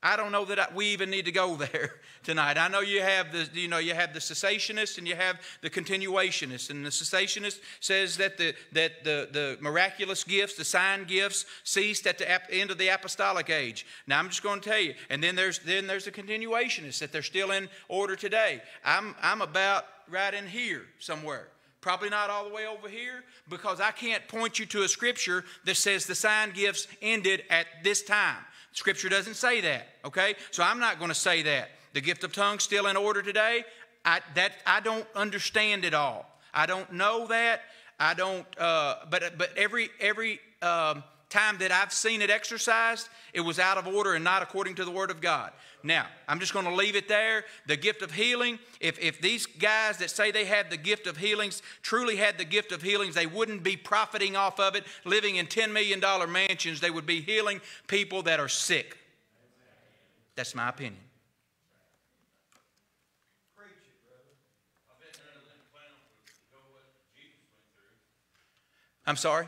I don't know that I, we even need to go there tonight. I know you have the you know you have the cessationists and you have the continuationists, and the cessationist says that the that the the miraculous gifts, the sign gifts, ceased at the end of the apostolic age. Now I'm just going to tell you, and then there's then there's the continuationists that they're still in order today. I'm I'm about right in here somewhere. Probably not all the way over here because I can't point you to a scripture that says the sign gifts ended at this time. Scripture doesn't say that, okay? So I'm not going to say that. The gift of tongues still in order today. I, that, I don't understand it all. I don't know that. I don't, uh, but, but every, every um, time that I've seen it exercised, it was out of order and not according to the Word of God. Now, I'm just going to leave it there. The gift of healing, if, if these guys that say they have the gift of healings truly had the gift of healings, they wouldn't be profiting off of it, living in $10 million mansions. They would be healing people that are sick. That's my opinion. I'm sorry?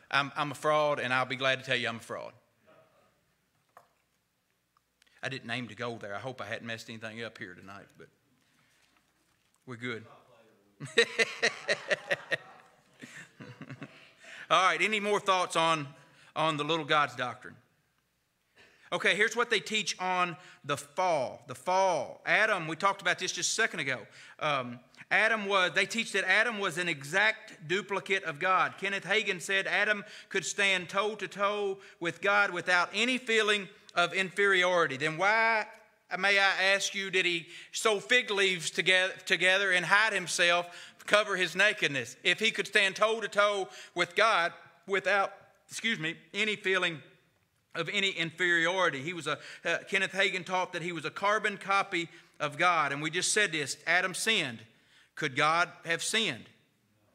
I'm, I'm a fraud, and I'll be glad to tell you I'm a fraud. I didn't aim to go there. I hope I hadn't messed anything up here tonight, but we're good. All right, any more thoughts on, on the little God's doctrine? Okay, here's what they teach on the fall. The fall. Adam, we talked about this just a second ago. Um, Adam was, they teach that Adam was an exact duplicate of God. Kenneth Hagin said Adam could stand toe to toe with God without any feeling of inferiority. Then why, may I ask you, did he sew fig leaves together, together and hide himself cover his nakedness. If he could stand toe to toe with God without, excuse me, any feeling of any inferiority. He was a, uh, Kenneth Hagin taught that he was a carbon copy of God. And we just said this Adam sinned. Could God have sinned?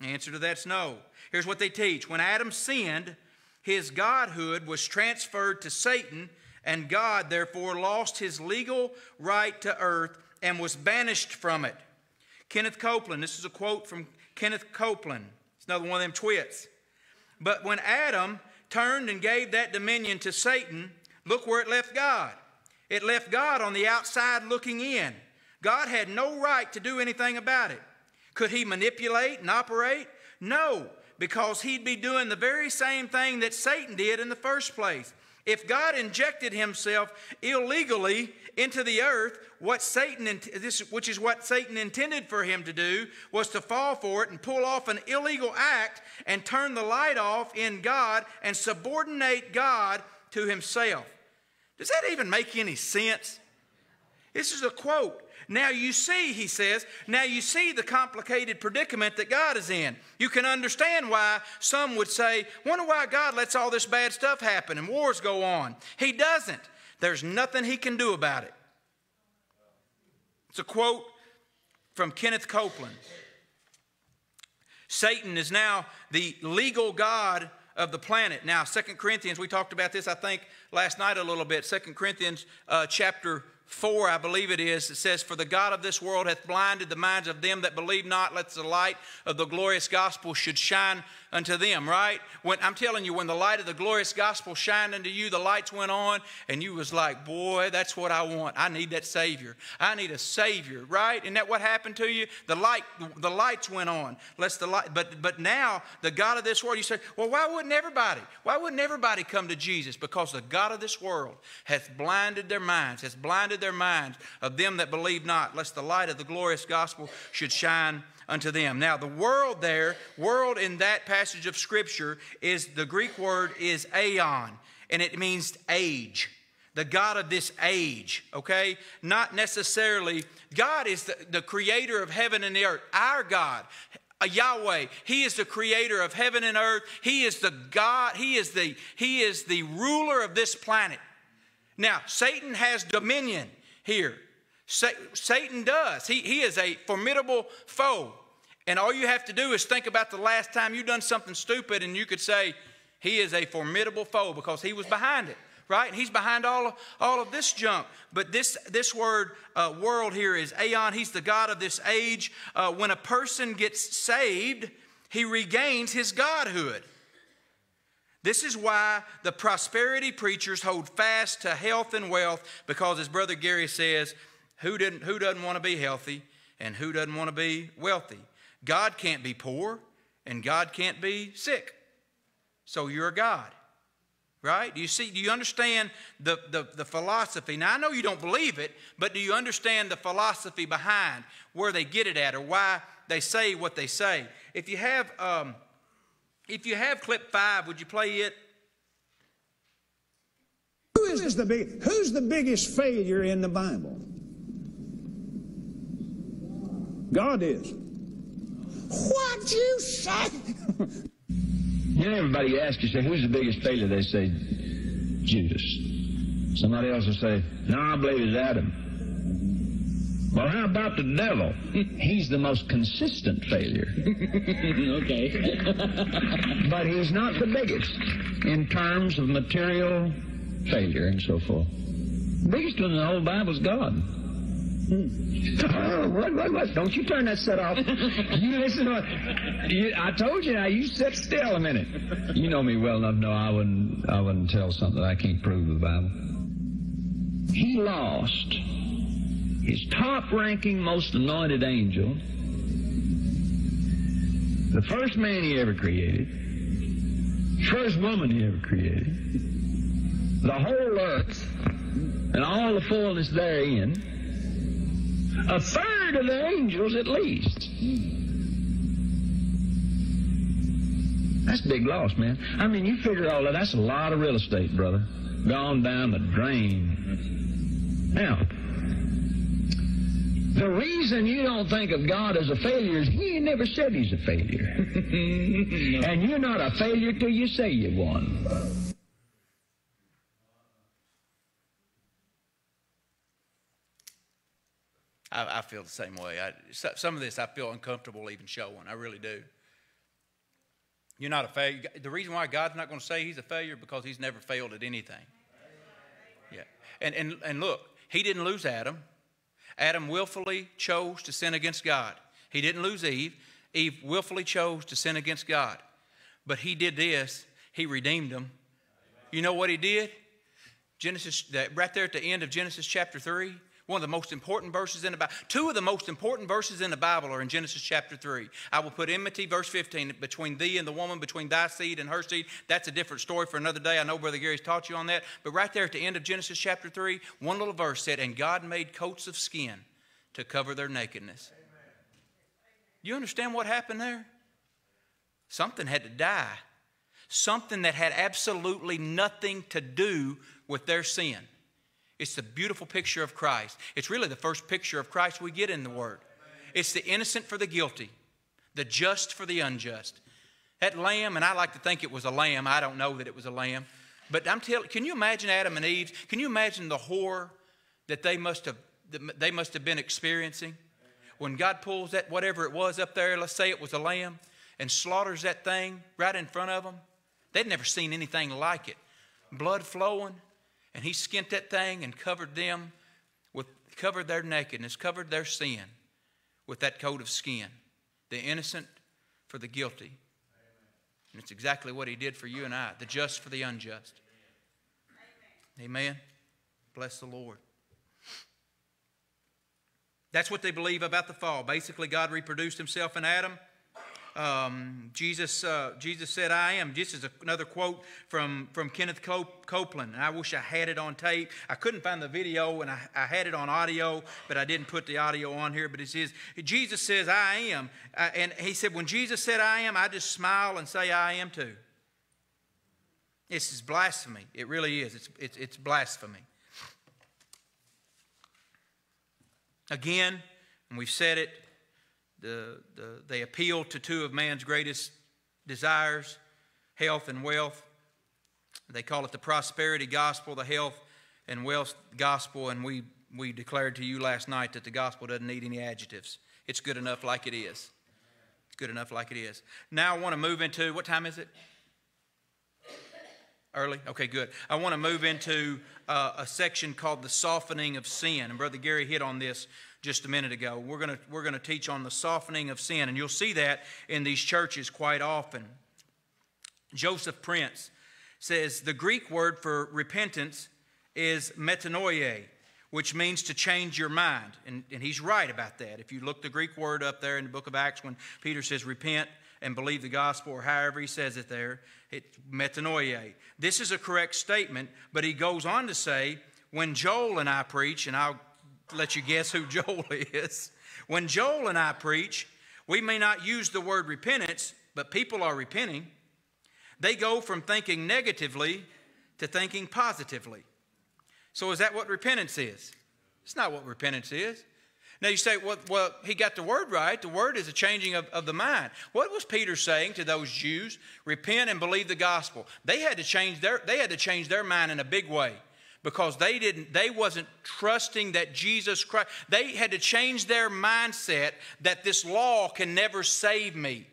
The answer to that's no. Here's what they teach when Adam sinned, his godhood was transferred to Satan, and God therefore lost his legal right to earth and was banished from it. Kenneth Copeland, this is a quote from Kenneth Copeland. It's another one of them twits. But when Adam turned and gave that dominion to Satan, look where it left God. It left God on the outside looking in. God had no right to do anything about it. Could he manipulate and operate? No, because he'd be doing the very same thing that Satan did in the first place. If God injected himself illegally into the earth, what Satan, this, which is what Satan intended for him to do, was to fall for it and pull off an illegal act and turn the light off in God and subordinate God to himself. Does that even make any sense? This is a quote. Now you see, he says, now you see the complicated predicament that God is in. You can understand why some would say, wonder why God lets all this bad stuff happen and wars go on. He doesn't. There's nothing he can do about it. It's a quote from Kenneth Copeland. Satan is now the legal God of the planet. Now, Second Corinthians, we talked about this, I think, last night a little bit. Second Corinthians uh, chapter 4, I believe it is, it says, For the God of this world hath blinded the minds of them that believe not, lest the light of the glorious gospel should shine unto them, right? When I'm telling you, when the light of the glorious gospel shined unto you, the lights went on, and you was like, boy, that's what I want. I need that Savior. I need a Savior, right? Isn't that what happened to you? The light, the lights went on. Lest the light, but but now the God of this world, you say, well, why wouldn't everybody? Why wouldn't everybody come to Jesus? Because the God of this world hath blinded their minds, has blinded their minds of them that believe not, lest the light of the glorious gospel should shine unto them. Now, the world there, world in that passage of Scripture, is the Greek word is aeon, and it means age. The God of this age, okay? Not necessarily, God is the, the creator of heaven and the earth. Our God, uh, Yahweh. He is the creator of heaven and earth. He is the God, he is the he is the ruler of this planet. Now, Satan has dominion here. Satan does. He, he is a formidable foe. And all you have to do is think about the last time you done something stupid, and you could say, He is a formidable foe because he was behind it, right? He's behind all of, all of this junk. But this, this word, uh, world here is aeon. He's the God of this age. Uh, when a person gets saved, he regains his godhood. This is why the prosperity preachers hold fast to health and wealth because, as Brother Gary says, who, didn't, who doesn't want to be healthy and who doesn't want to be wealthy? God can't be poor and God can't be sick. So you're a God. Right? Do you see, do you understand the, the, the philosophy? Now I know you don't believe it, but do you understand the philosophy behind where they get it at or why they say what they say? If you have um, if you have clip five, would you play it? Who is the big, who's the biggest failure in the Bible? God is. What you say? you know, everybody asks you, say, who's the biggest failure? They say, Judas. Somebody else will say, no, I believe it's Adam. Well, how about the devil? He's the most consistent failure. okay. but he's not the biggest in terms of material failure and so forth. The biggest one in the whole Bible is God. Oh, what, what, what? Don't you turn that set off. you listen to you, I told you now, you sit still a minute. You know me well enough to know I wouldn't I wouldn't tell something I can't prove with the Bible. He lost his top ranking, most anointed angel, the first man he ever created, first woman he ever created, the whole earth, and all the fullness therein, a third of the angels at least. That's a big loss, man. I mean, you figure all that, that's a lot of real estate, brother. Gone down the drain. Now, the reason you don't think of God as a failure is He never said He's a failure. and you're not a failure till you say you're one. I, I feel the same way. I, some of this I feel uncomfortable even showing. I really do. You're not a failure. The reason why God's not going to say he's a failure because he's never failed at anything. Yeah. And, and, and look, he didn't lose Adam. Adam willfully chose to sin against God. He didn't lose Eve. Eve willfully chose to sin against God. But he did this. He redeemed them. You know what he did? Genesis, that right there at the end of Genesis chapter 3, one of the most important verses in the Bible. Two of the most important verses in the Bible are in Genesis chapter 3. I will put enmity, verse 15, between thee and the woman, between thy seed and her seed. That's a different story for another day. I know Brother Gary's taught you on that. But right there at the end of Genesis chapter 3, one little verse said, And God made coats of skin to cover their nakedness. You understand what happened there? Something had to die. Something that had absolutely nothing to do with their sin. It's the beautiful picture of Christ. It's really the first picture of Christ we get in the Word. It's the innocent for the guilty, the just for the unjust. That lamb, and I like to think it was a lamb. I don't know that it was a lamb. But I'm telling can you imagine Adam and Eve? Can you imagine the horror that they must have, they must have been experiencing? When God pulls that, whatever it was up there, let's say it was a lamb, and slaughters that thing right in front of them, they'd never seen anything like it. Blood flowing, and he skint that thing and covered them with covered their nakedness, covered their sin with that coat of skin. The innocent for the guilty. And it's exactly what he did for you and I, the just for the unjust. Amen. Bless the Lord. That's what they believe about the fall. Basically, God reproduced himself in Adam um, Jesus, uh, Jesus said, I am. This is another quote from, from Kenneth Copeland. I wish I had it on tape. I couldn't find the video, and I, I had it on audio, but I didn't put the audio on here. But it says, Jesus says, I am. Uh, and he said, when Jesus said, I am, I just smile and say, I am too. This is blasphemy. It really is. It's, it's, it's blasphemy. Again, and we've said it, the, the, they appeal to two of man's greatest desires health and wealth. They call it the prosperity gospel, the health and wealth gospel, and we, we declared to you last night that the gospel doesn't need any adjectives. It's good enough like it is. It's good enough like it is. Now I want to move into what time is it? Early? Okay, good. I want to move into uh, a section called the softening of sin. And Brother Gary hit on this just a minute ago. We're going we're going to teach on the softening of sin, and you'll see that in these churches quite often. Joseph Prince says the Greek word for repentance is metanoia, which means to change your mind. And, and he's right about that. If you look the Greek word up there in the book of Acts when Peter says repent and believe the gospel, or however he says it there, it's metanoia. This is a correct statement, but he goes on to say, when Joel and I preach, and I'll let you guess who Joel is. When Joel and I preach, we may not use the word repentance, but people are repenting. They go from thinking negatively to thinking positively. So, is that what repentance is? It's not what repentance is. Now, you say, well, well he got the word right. The word is a changing of, of the mind. What was Peter saying to those Jews? Repent and believe the gospel. They had to change their, they had to change their mind in a big way. Because they didn't they wasn't trusting that Jesus Christ they had to change their mindset that this law can never save me.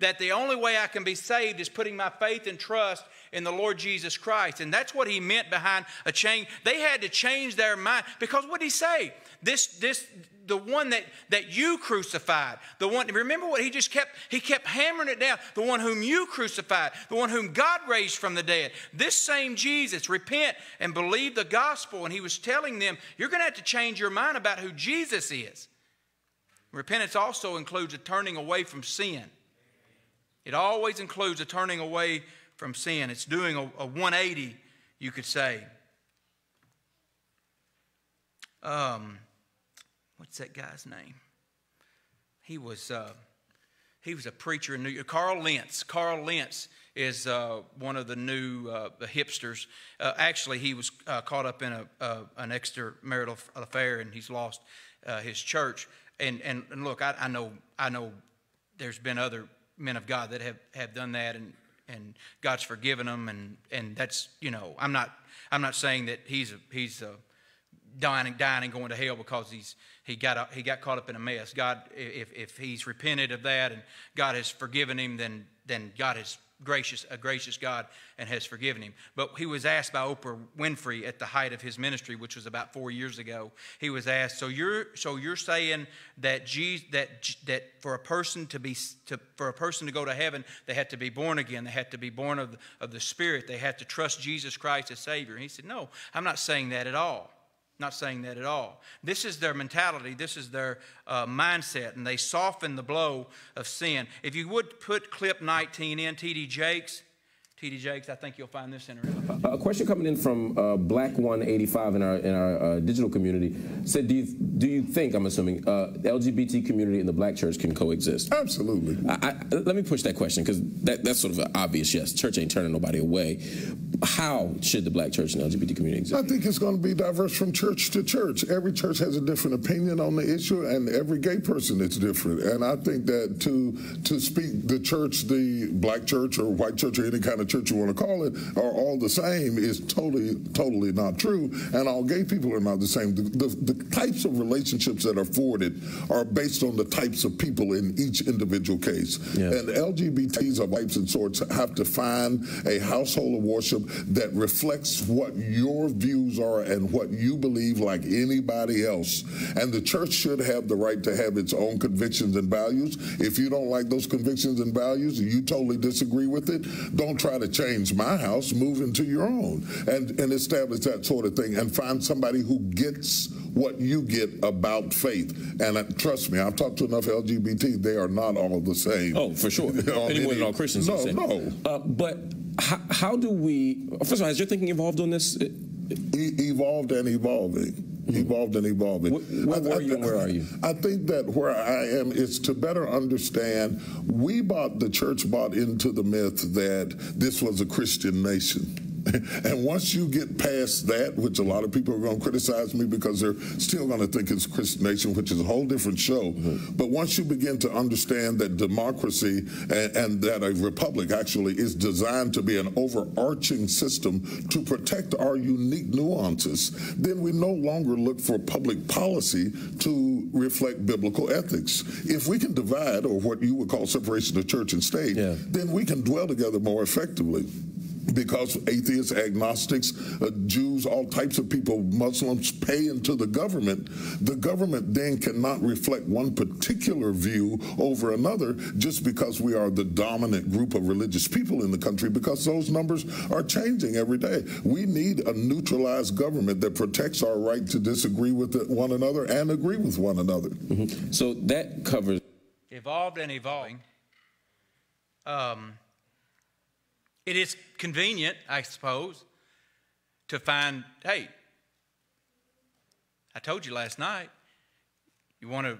That the only way I can be saved is putting my faith and trust in the Lord Jesus Christ. And that's what he meant behind a change they had to change their mind because what did he say? This this the one that, that you crucified. The one, remember what he just kept, he kept hammering it down. The one whom you crucified, the one whom God raised from the dead. This same Jesus, repent and believe the gospel. And he was telling them, you're going to have to change your mind about who Jesus is. Repentance also includes a turning away from sin. It always includes a turning away from sin. It's doing a, a 180, you could say. Um, what's that guy's name? He was uh, he was a preacher in New York. Carl Lentz. Carl Lentz is uh, one of the new uh, hipsters. Uh, actually, he was uh, caught up in a, an extramarital affair, and he's lost uh, his church. And, and, and look, I, I know I know there's been other men of God that have, have done that, and and God's forgiven them, and and that's you know I'm not I'm not saying that he's a, he's a dying dying and going to hell because he's he got he got caught up in a mess. God, if if he's repented of that and God has forgiven him, then then God is gracious a gracious God and has forgiven him. But he was asked by Oprah Winfrey at the height of his ministry, which was about four years ago. He was asked, "So you're so you're saying that Jesus, that that for a person to be to, for a person to go to heaven, they had to be born again. They had to be born of of the Spirit. They had to trust Jesus Christ as Savior." And he said, "No, I'm not saying that at all." Not saying that at all. This is their mentality, this is their uh, mindset, and they soften the blow of sin. If you would put clip 19 in, T.D. Jakes, T.D. Jakes, I think you'll find this interesting. A question coming in from uh, Black 185 in our in our uh, digital community said, "Do you do you think I'm assuming uh, the LGBT community and the Black church can coexist?" Absolutely. I, I, let me push that question because that, that's sort of an obvious yes. Church ain't turning nobody away. How should the Black church and LGBT community exist? I think it's going to be diverse from church to church. Every church has a different opinion on the issue, and every gay person is different. And I think that to to speak the church, the Black church or white church or any kind of church you want to call it, are all the same is totally, totally not true. And all gay people are not the same. The, the, the types of relationships that are forwarded are based on the types of people in each individual case. Yeah. And LGBTs of types and sorts have to find a household of worship that reflects what your views are and what you believe like anybody else. And the church should have the right to have its own convictions and values. If you don't like those convictions and values, and you totally disagree with it, don't try to change my house, move into your own and, and establish that sort of thing and find somebody who gets what you get about faith. And uh, trust me, I've talked to enough LGBT, they are not all the same. Oh, for sure. Anyone any, all Christians. No, no. Uh, but how, how, do we, first of all, has your thinking evolved on this? E evolved and evolving Mm-hmm. evolved and evolving. Where, where, were you where are you? I think that where I am is to better understand. We bought the church bought into the myth that this was a Christian nation. and once you get past that, which a lot of people are going to criticize me because they're still going to think it's Christian nation, which is a whole different show. Mm-hmm. But once you begin to understand that democracy and, and, that a republic actually is designed to be an overarching system to protect our unique nuances, then we no longer look for public policy to reflect biblical ethics. If we can divide, or what you would call separation of church and state, yeah. then we can dwell together more effectively because atheists, agnostics, uh, Jews, all types of people, Muslims pay into the government, the government then cannot reflect one particular view over another just because we are the dominant group of religious people in the country because those numbers are changing every day. We need a neutralized government that protects our right to disagree with one another and agree with one another. Mm -hmm. So that covers evolved and evolving. Um, it is convenient, I suppose, to find, hey, I told you last night, you want to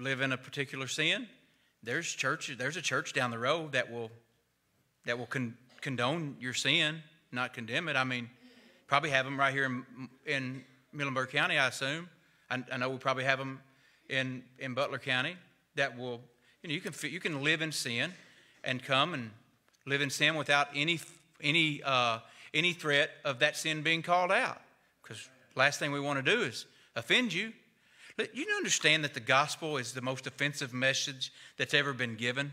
live in a particular sin? There's church, there's a church down the road that will that will con- condone your sin, not condemn it. I mean, probably have them right here in, in Muhlenberg County, I assume. I, I, know we probably have them in, in Butler County that will, you know, you can, you can live in sin and come and live in sin without any, any, uh, any threat of that sin being called out. because last thing we want to do is offend you. You understand that the gospel is the most offensive message that's ever been given?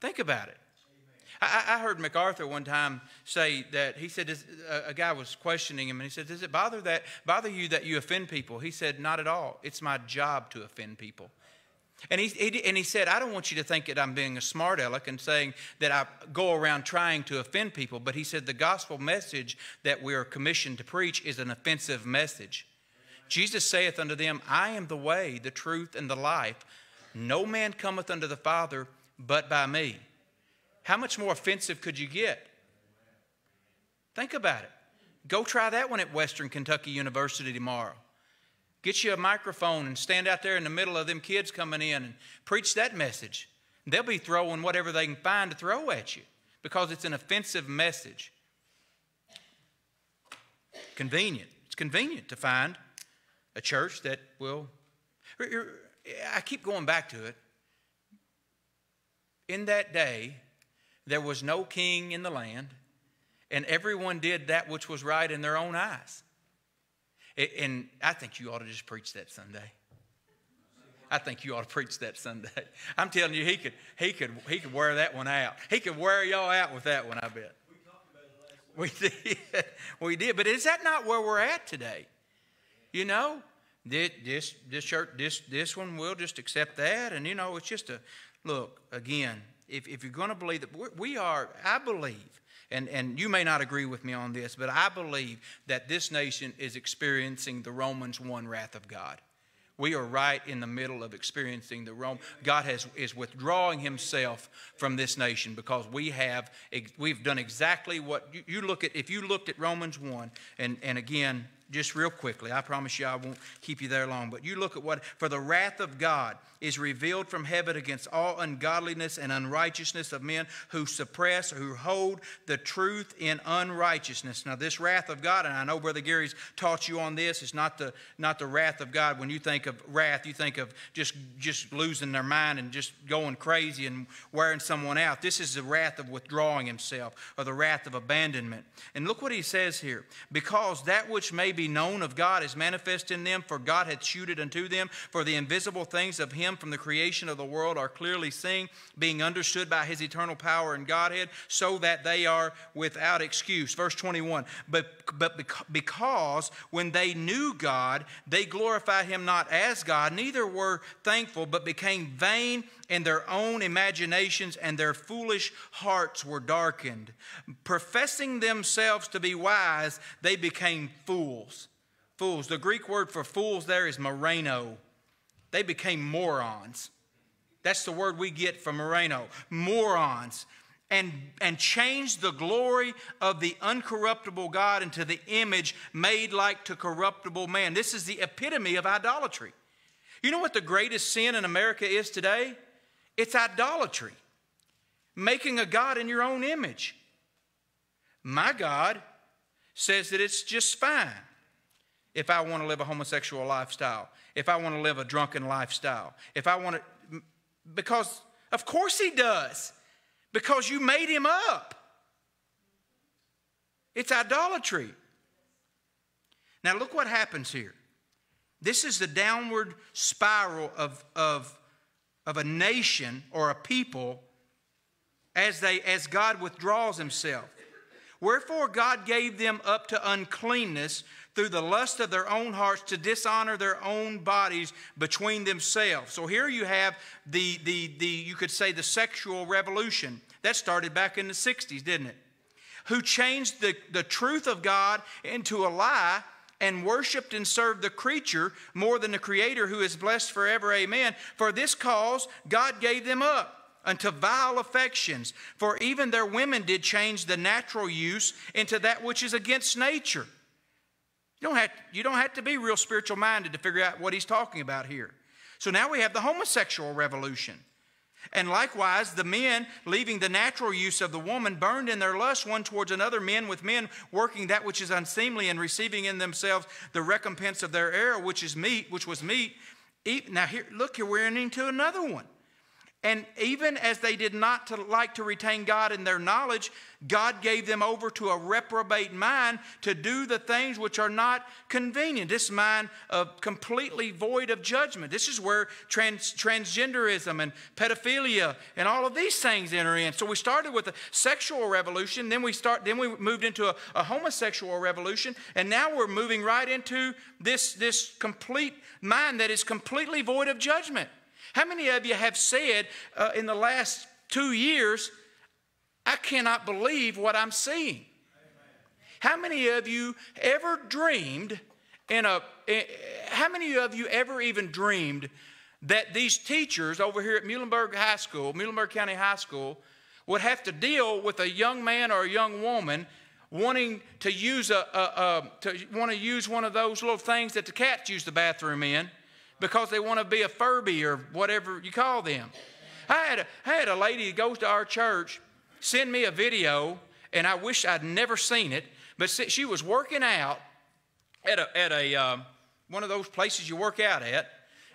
Think about it. I, I heard MacArthur one time say that he said a guy was questioning him and he said, "Does it bother that bother you that you offend people?" He said, "Not at all. It's my job to offend people." And he, he, and he said, I don't want you to think that I'm being a smart aleck and saying that I go around trying to offend people. But he said, the gospel message that we are commissioned to preach is an offensive message. Jesus saith unto them, I am the way, the truth, and the life. No man cometh unto the Father but by me. How much more offensive could you get? Think about it. Go try that one at Western Kentucky University tomorrow. Get you a microphone and stand out there in the middle of them kids coming in and preach that message. They'll be throwing whatever they can find to throw at you because it's an offensive message. Convenient. It's convenient to find a church that will. Er, er, I keep going back to it. In that day, there was no king in the land, and everyone did that which was right in their own eyes. And I think you ought to just preach that Sunday. I think you ought to preach that Sunday. I'm telling you, he could, he could, he could wear that one out. He could wear y'all out with that one. I bet. We did. we did. But is that not where we're at today? You know, this this church, this this one, we'll just accept that, and you know, it's just a look again. If if you're going to believe that we are, I believe and, and you may not agree with me on this, but I believe that this nation is experiencing the Romans 1 wrath of God. We are right in the middle of experiencing the Rome. God has, is withdrawing himself from this nation because we have, we've done exactly what you, you look at, if you looked at Romans 1, and, and again, just real quickly, I promise you I won't keep you there long, but you look at what, for the wrath of God is revealed from heaven against all ungodliness and unrighteousness of men who suppress or who hold the truth in unrighteousness. Now, this wrath of God, and I know Brother Gary's taught you on this, it's not the, not the wrath of God. When you think of wrath, you think of just, just losing their mind and just going crazy and wearing someone out. This is the wrath of withdrawing himself or the wrath of abandonment. And look what he says here because that which may be known of God is manifest in them, for God hath shewed it unto them, for the invisible things of him from the creation of the world are clearly seen, being understood by his eternal power and Godhead, so that they are without excuse. Verse 21 But, but because when they knew God, they glorified him not as God, neither were thankful, but became vain in their own imaginations, and their foolish hearts were darkened. Professing themselves to be wise, they became fools. Fools. The Greek word for fools there is moraino they became morons. That's the word we get from moraino. Morons. And, and changed the glory of the uncorruptible God into the image made like to corruptible man. This is the epitome of idolatry. You know what the greatest sin in America is today? It's idolatry, making a God in your own image. My God says that it's just fine if I want to live a homosexual lifestyle if I want to live a drunken lifestyle, if I want to, because of course he does, because you made him up. It's idolatry. Now, look what happens here. This is the downward spiral of, of, of a nation or a people as, they, as God withdraws himself. Wherefore, God gave them up to uncleanness through the lust of their own hearts to dishonor their own bodies between themselves. So here you have the, the, the you could say, the sexual revolution. That started back in the 60s, didn't it? Who changed the, the truth of God into a lie and worshiped and served the creature more than the Creator who is blessed forever. Amen. For this cause, God gave them up unto vile affections. For even their women did change the natural use into that which is against nature. You don't, have, you don't have to be real spiritual minded to figure out what he's talking about here. So now we have the homosexual revolution. And likewise, the men, leaving the natural use of the woman, burned in their lust one towards another, men with men working that which is unseemly and receiving in themselves the recompense of their error, which is meat, which was meat. Now here, look here, we're into another one. And even as they did not to like to retain God in their knowledge, God gave them over to a reprobate mind to do the things which are not convenient. This mind of completely void of judgment. This is where trans, transgenderism and pedophilia and all of these things enter in. So we started with a sexual revolution, then we start, then we moved into a, a homosexual revolution, and now we're moving right into this, this complete mind that is completely void of judgment. How many of you have said uh, in the last two years, I cannot believe what I'm seeing? How many of you ever dreamed in a, eh, how many of you ever even dreamed that these teachers over here at Muhlenberg High School, Muhlenberg County High School, would have to deal with a young man or a young woman wanting to use a, a, a to want to use one of those little things that the cats use the bathroom in because they want to be a Furby or whatever you call them. I had a, I had a lady that goes to our church send me a video, and I wish I'd never seen it, but she was working out at a, at a um, one of those places you work out at,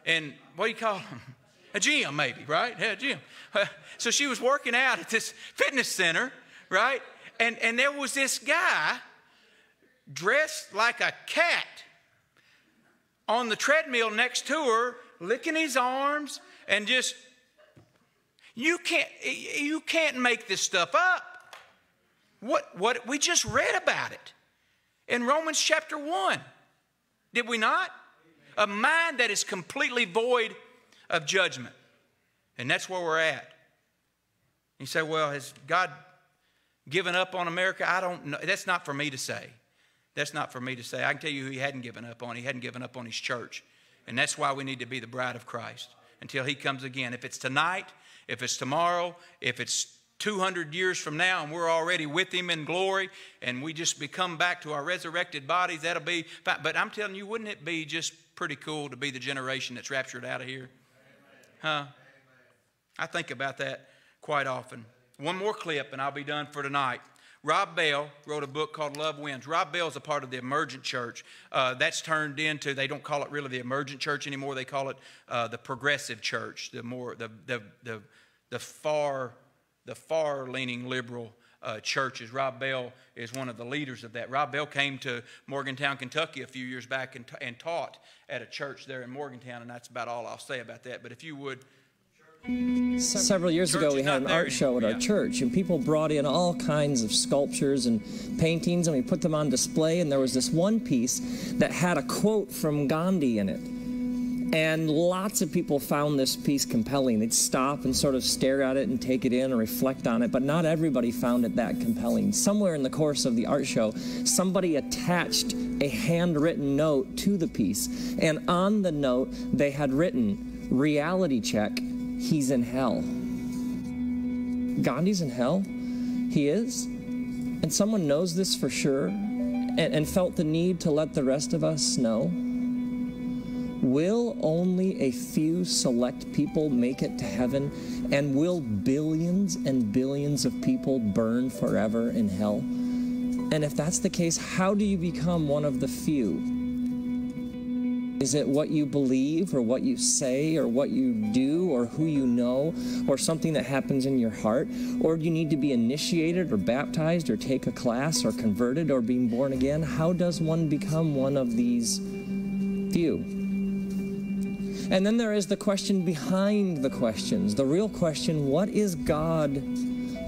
and what do you call them? A gym, maybe, right? Yeah, a gym. So she was working out at this fitness center, right? And, and there was this guy dressed like a cat on the treadmill next to her, licking his arms and just you can't you can't make this stuff up. What what we just read about it in Romans chapter 1. Did we not? A mind that is completely void of judgment. And that's where we're at. You say, well, has God given up on America? I don't know. That's not for me to say. That's not for me to say. I can tell you who he hadn't given up on. He hadn't given up on his church. And that's why we need to be the bride of Christ until he comes again. If it's tonight, if it's tomorrow, if it's 200 years from now and we're already with him in glory and we just become back to our resurrected bodies, that'll be fine. But I'm telling you, wouldn't it be just pretty cool to be the generation that's raptured out of here? Huh? I think about that quite often. One more clip and I'll be done for tonight. Rob Bell wrote a book called Love Wins. Rob Bell is a part of the emergent church. Uh, that's turned into, they don't call it really the emergent church anymore. They call it uh, the progressive church, the more, the, the, the, the far, the far leaning liberal uh, churches. Rob Bell is one of the leaders of that. Rob Bell came to Morgantown, Kentucky a few years back and, and taught at a church there in Morgantown, and that's about all I'll say about that. But if you would, Several years ago, we had an art show at our church, and people brought in all kinds of sculptures and paintings, and we put them on display. And there was this one piece that had a quote from Gandhi in it. And lots of people found this piece compelling. They'd stop and sort of stare at it and take it in and reflect on it, but not everybody found it that compelling. Somewhere in the course of the art show, somebody attached a handwritten note to the piece, and on the note, they had written, Reality check he's in hell. Gandhi's in hell? He is? And someone knows this for sure and, and felt the need to let the rest of us know? Will only a few select people make it to heaven? And will billions and billions of people burn forever in hell? And if that's the case, how do you become one of the few? Is it what you believe or what you say or what you do or who you know or something that happens in your heart? Or do you need to be initiated or baptized or take a class or converted or being born again? How does one become one of these few? And then there is the question behind the questions, the real question what is God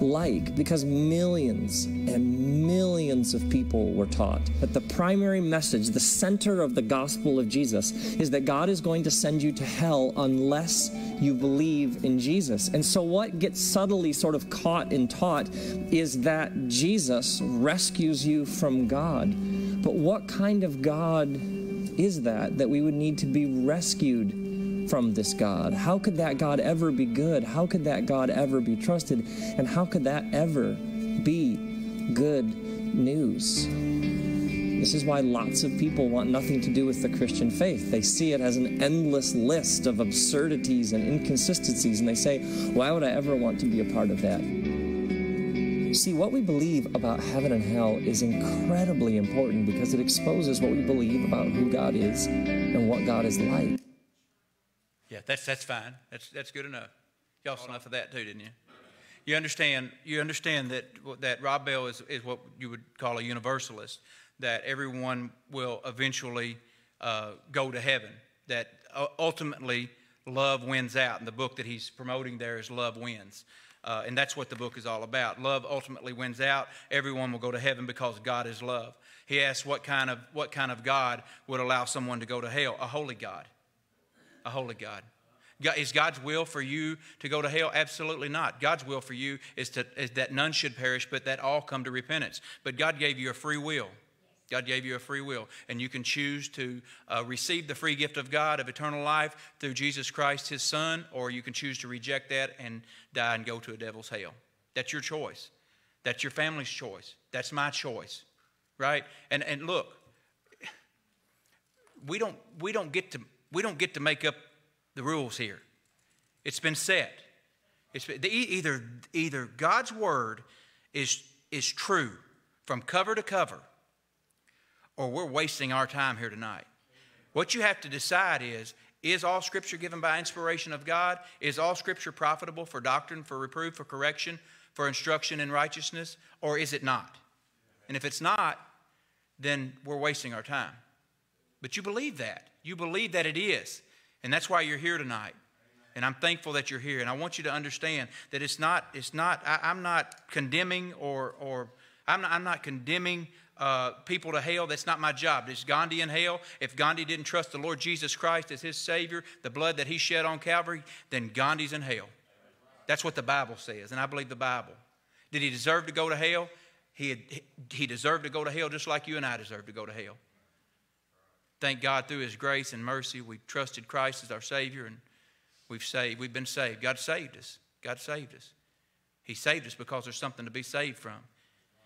like because millions and millions of people were taught that the primary message, the center of the gospel of Jesus, is that God is going to send you to hell unless you believe in Jesus. And so, what gets subtly sort of caught and taught is that Jesus rescues you from God. But what kind of God is that that we would need to be rescued? From this God? How could that God ever be good? How could that God ever be trusted? And how could that ever be good news? This is why lots of people want nothing to do with the Christian faith. They see it as an endless list of absurdities and inconsistencies, and they say, Why would I ever want to be a part of that? See, what we believe about heaven and hell is incredibly important because it exposes what we believe about who God is and what God is like. Yeah, that's, that's fine. That's, that's good enough. Y'all saw enough of that too, didn't you? You understand? You understand that that Rob Bell is, is what you would call a universalist. That everyone will eventually uh, go to heaven. That ultimately love wins out. And the book that he's promoting there is Love Wins. Uh, and that's what the book is all about. Love ultimately wins out. Everyone will go to heaven because God is love. He asks what kind of what kind of God would allow someone to go to hell? A holy God. A holy God. Is God's will for you to go to hell? Absolutely not. God's will for you is, to, is that none should perish, but that all come to repentance. But God gave you a free will. God gave you a free will, and you can choose to uh, receive the free gift of God of eternal life through Jesus Christ, His Son, or you can choose to reject that and die and go to a devil's hell. That's your choice. That's your family's choice. That's my choice, right? And and look, we don't we don't get to we don't get to make up the rules here. It's been set. It's been, either either God's word is is true from cover to cover or we're wasting our time here tonight. What you have to decide is is all scripture given by inspiration of God? Is all scripture profitable for doctrine, for reproof, for correction, for instruction in righteousness, or is it not? And if it's not, then we're wasting our time. But you believe that. You believe that it is. And that's why you're here tonight. And I'm thankful that you're here. And I want you to understand that it's not, it's not, I, am not condemning or, or I'm not, I'm not condemning uh, people to hell. That's not my job. Is Gandhi in hell? If Gandhi didn't trust the Lord Jesus Christ as his Savior, the blood that he shed on Calvary, then Gandhi's in hell. That's what the Bible says, and I believe the Bible. Did he deserve to go to hell? He, had, he deserved to go to hell just like you and I deserve to go to hell. Thank God through his grace and mercy, we trusted Christ as our Savior and we've saved. We've been saved. God saved us. God saved us. He saved us because there's something to be saved from.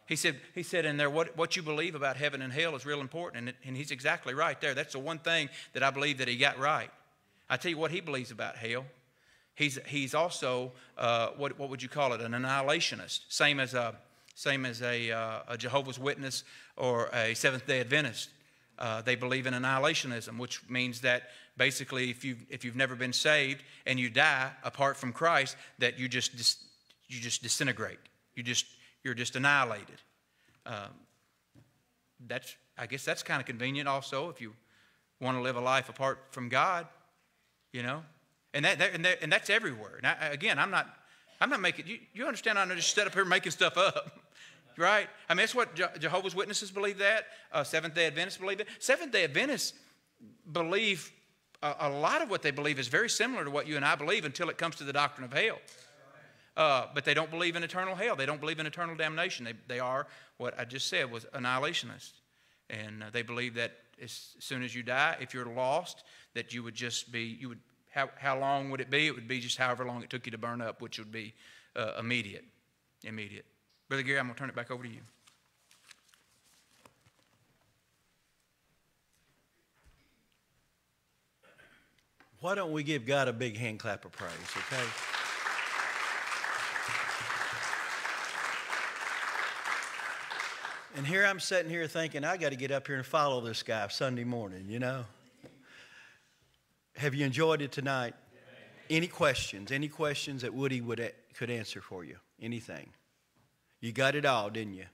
He said, he said in there, what, what you believe about heaven and hell is real important. And, and he's exactly right there. That's the one thing that I believe that he got right. I tell you what he believes about hell. He's, he's also, uh, what, what would you call it, an annihilationist, same as a, same as a, uh, a Jehovah's Witness or a Seventh day Adventist. Uh, they believe in annihilationism, which means that basically if, you, if you've never been saved and you die apart from Christ, that you just, you just disintegrate. You just, you're just annihilated. Um, that's, I guess that's kind of convenient also if you want to live a life apart from God, you know. And, that, that, and, that, and that's everywhere. Now, again, I'm not, I'm not making, you, you understand, I'm not just set up here making stuff up. right? I mean, that's what Jehovah's Witnesses believe that. Uh, Seventh day Adventists believe it. Seventh day Adventists believe a, a, lot of what they believe is very similar to what you and I believe until it comes to the doctrine of hell. Uh, but they don't believe in eternal hell. They don't believe in eternal damnation. They, they are what I just said was annihilationists. And uh, they believe that as soon as you die, if you're lost, that you would just be, you would, how, how long would it be? It would be just however long it took you to burn up, which would be uh, immediate. Immediate. Brother Gary, I'm going to turn it back over to you. Why don't we give God a big hand clap of praise, okay? And here I'm sitting here thinking, I got to get up here and follow this guy Sunday morning, you know? Have you enjoyed it tonight? Any questions? Any questions that Woody would, could answer for you? Anything? You got it all, didn't you?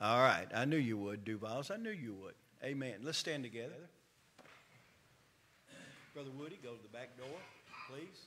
All right. I knew you would, Duvall's. I knew you would. Amen. Let's stand together. Brother Woody, go to the back door, please.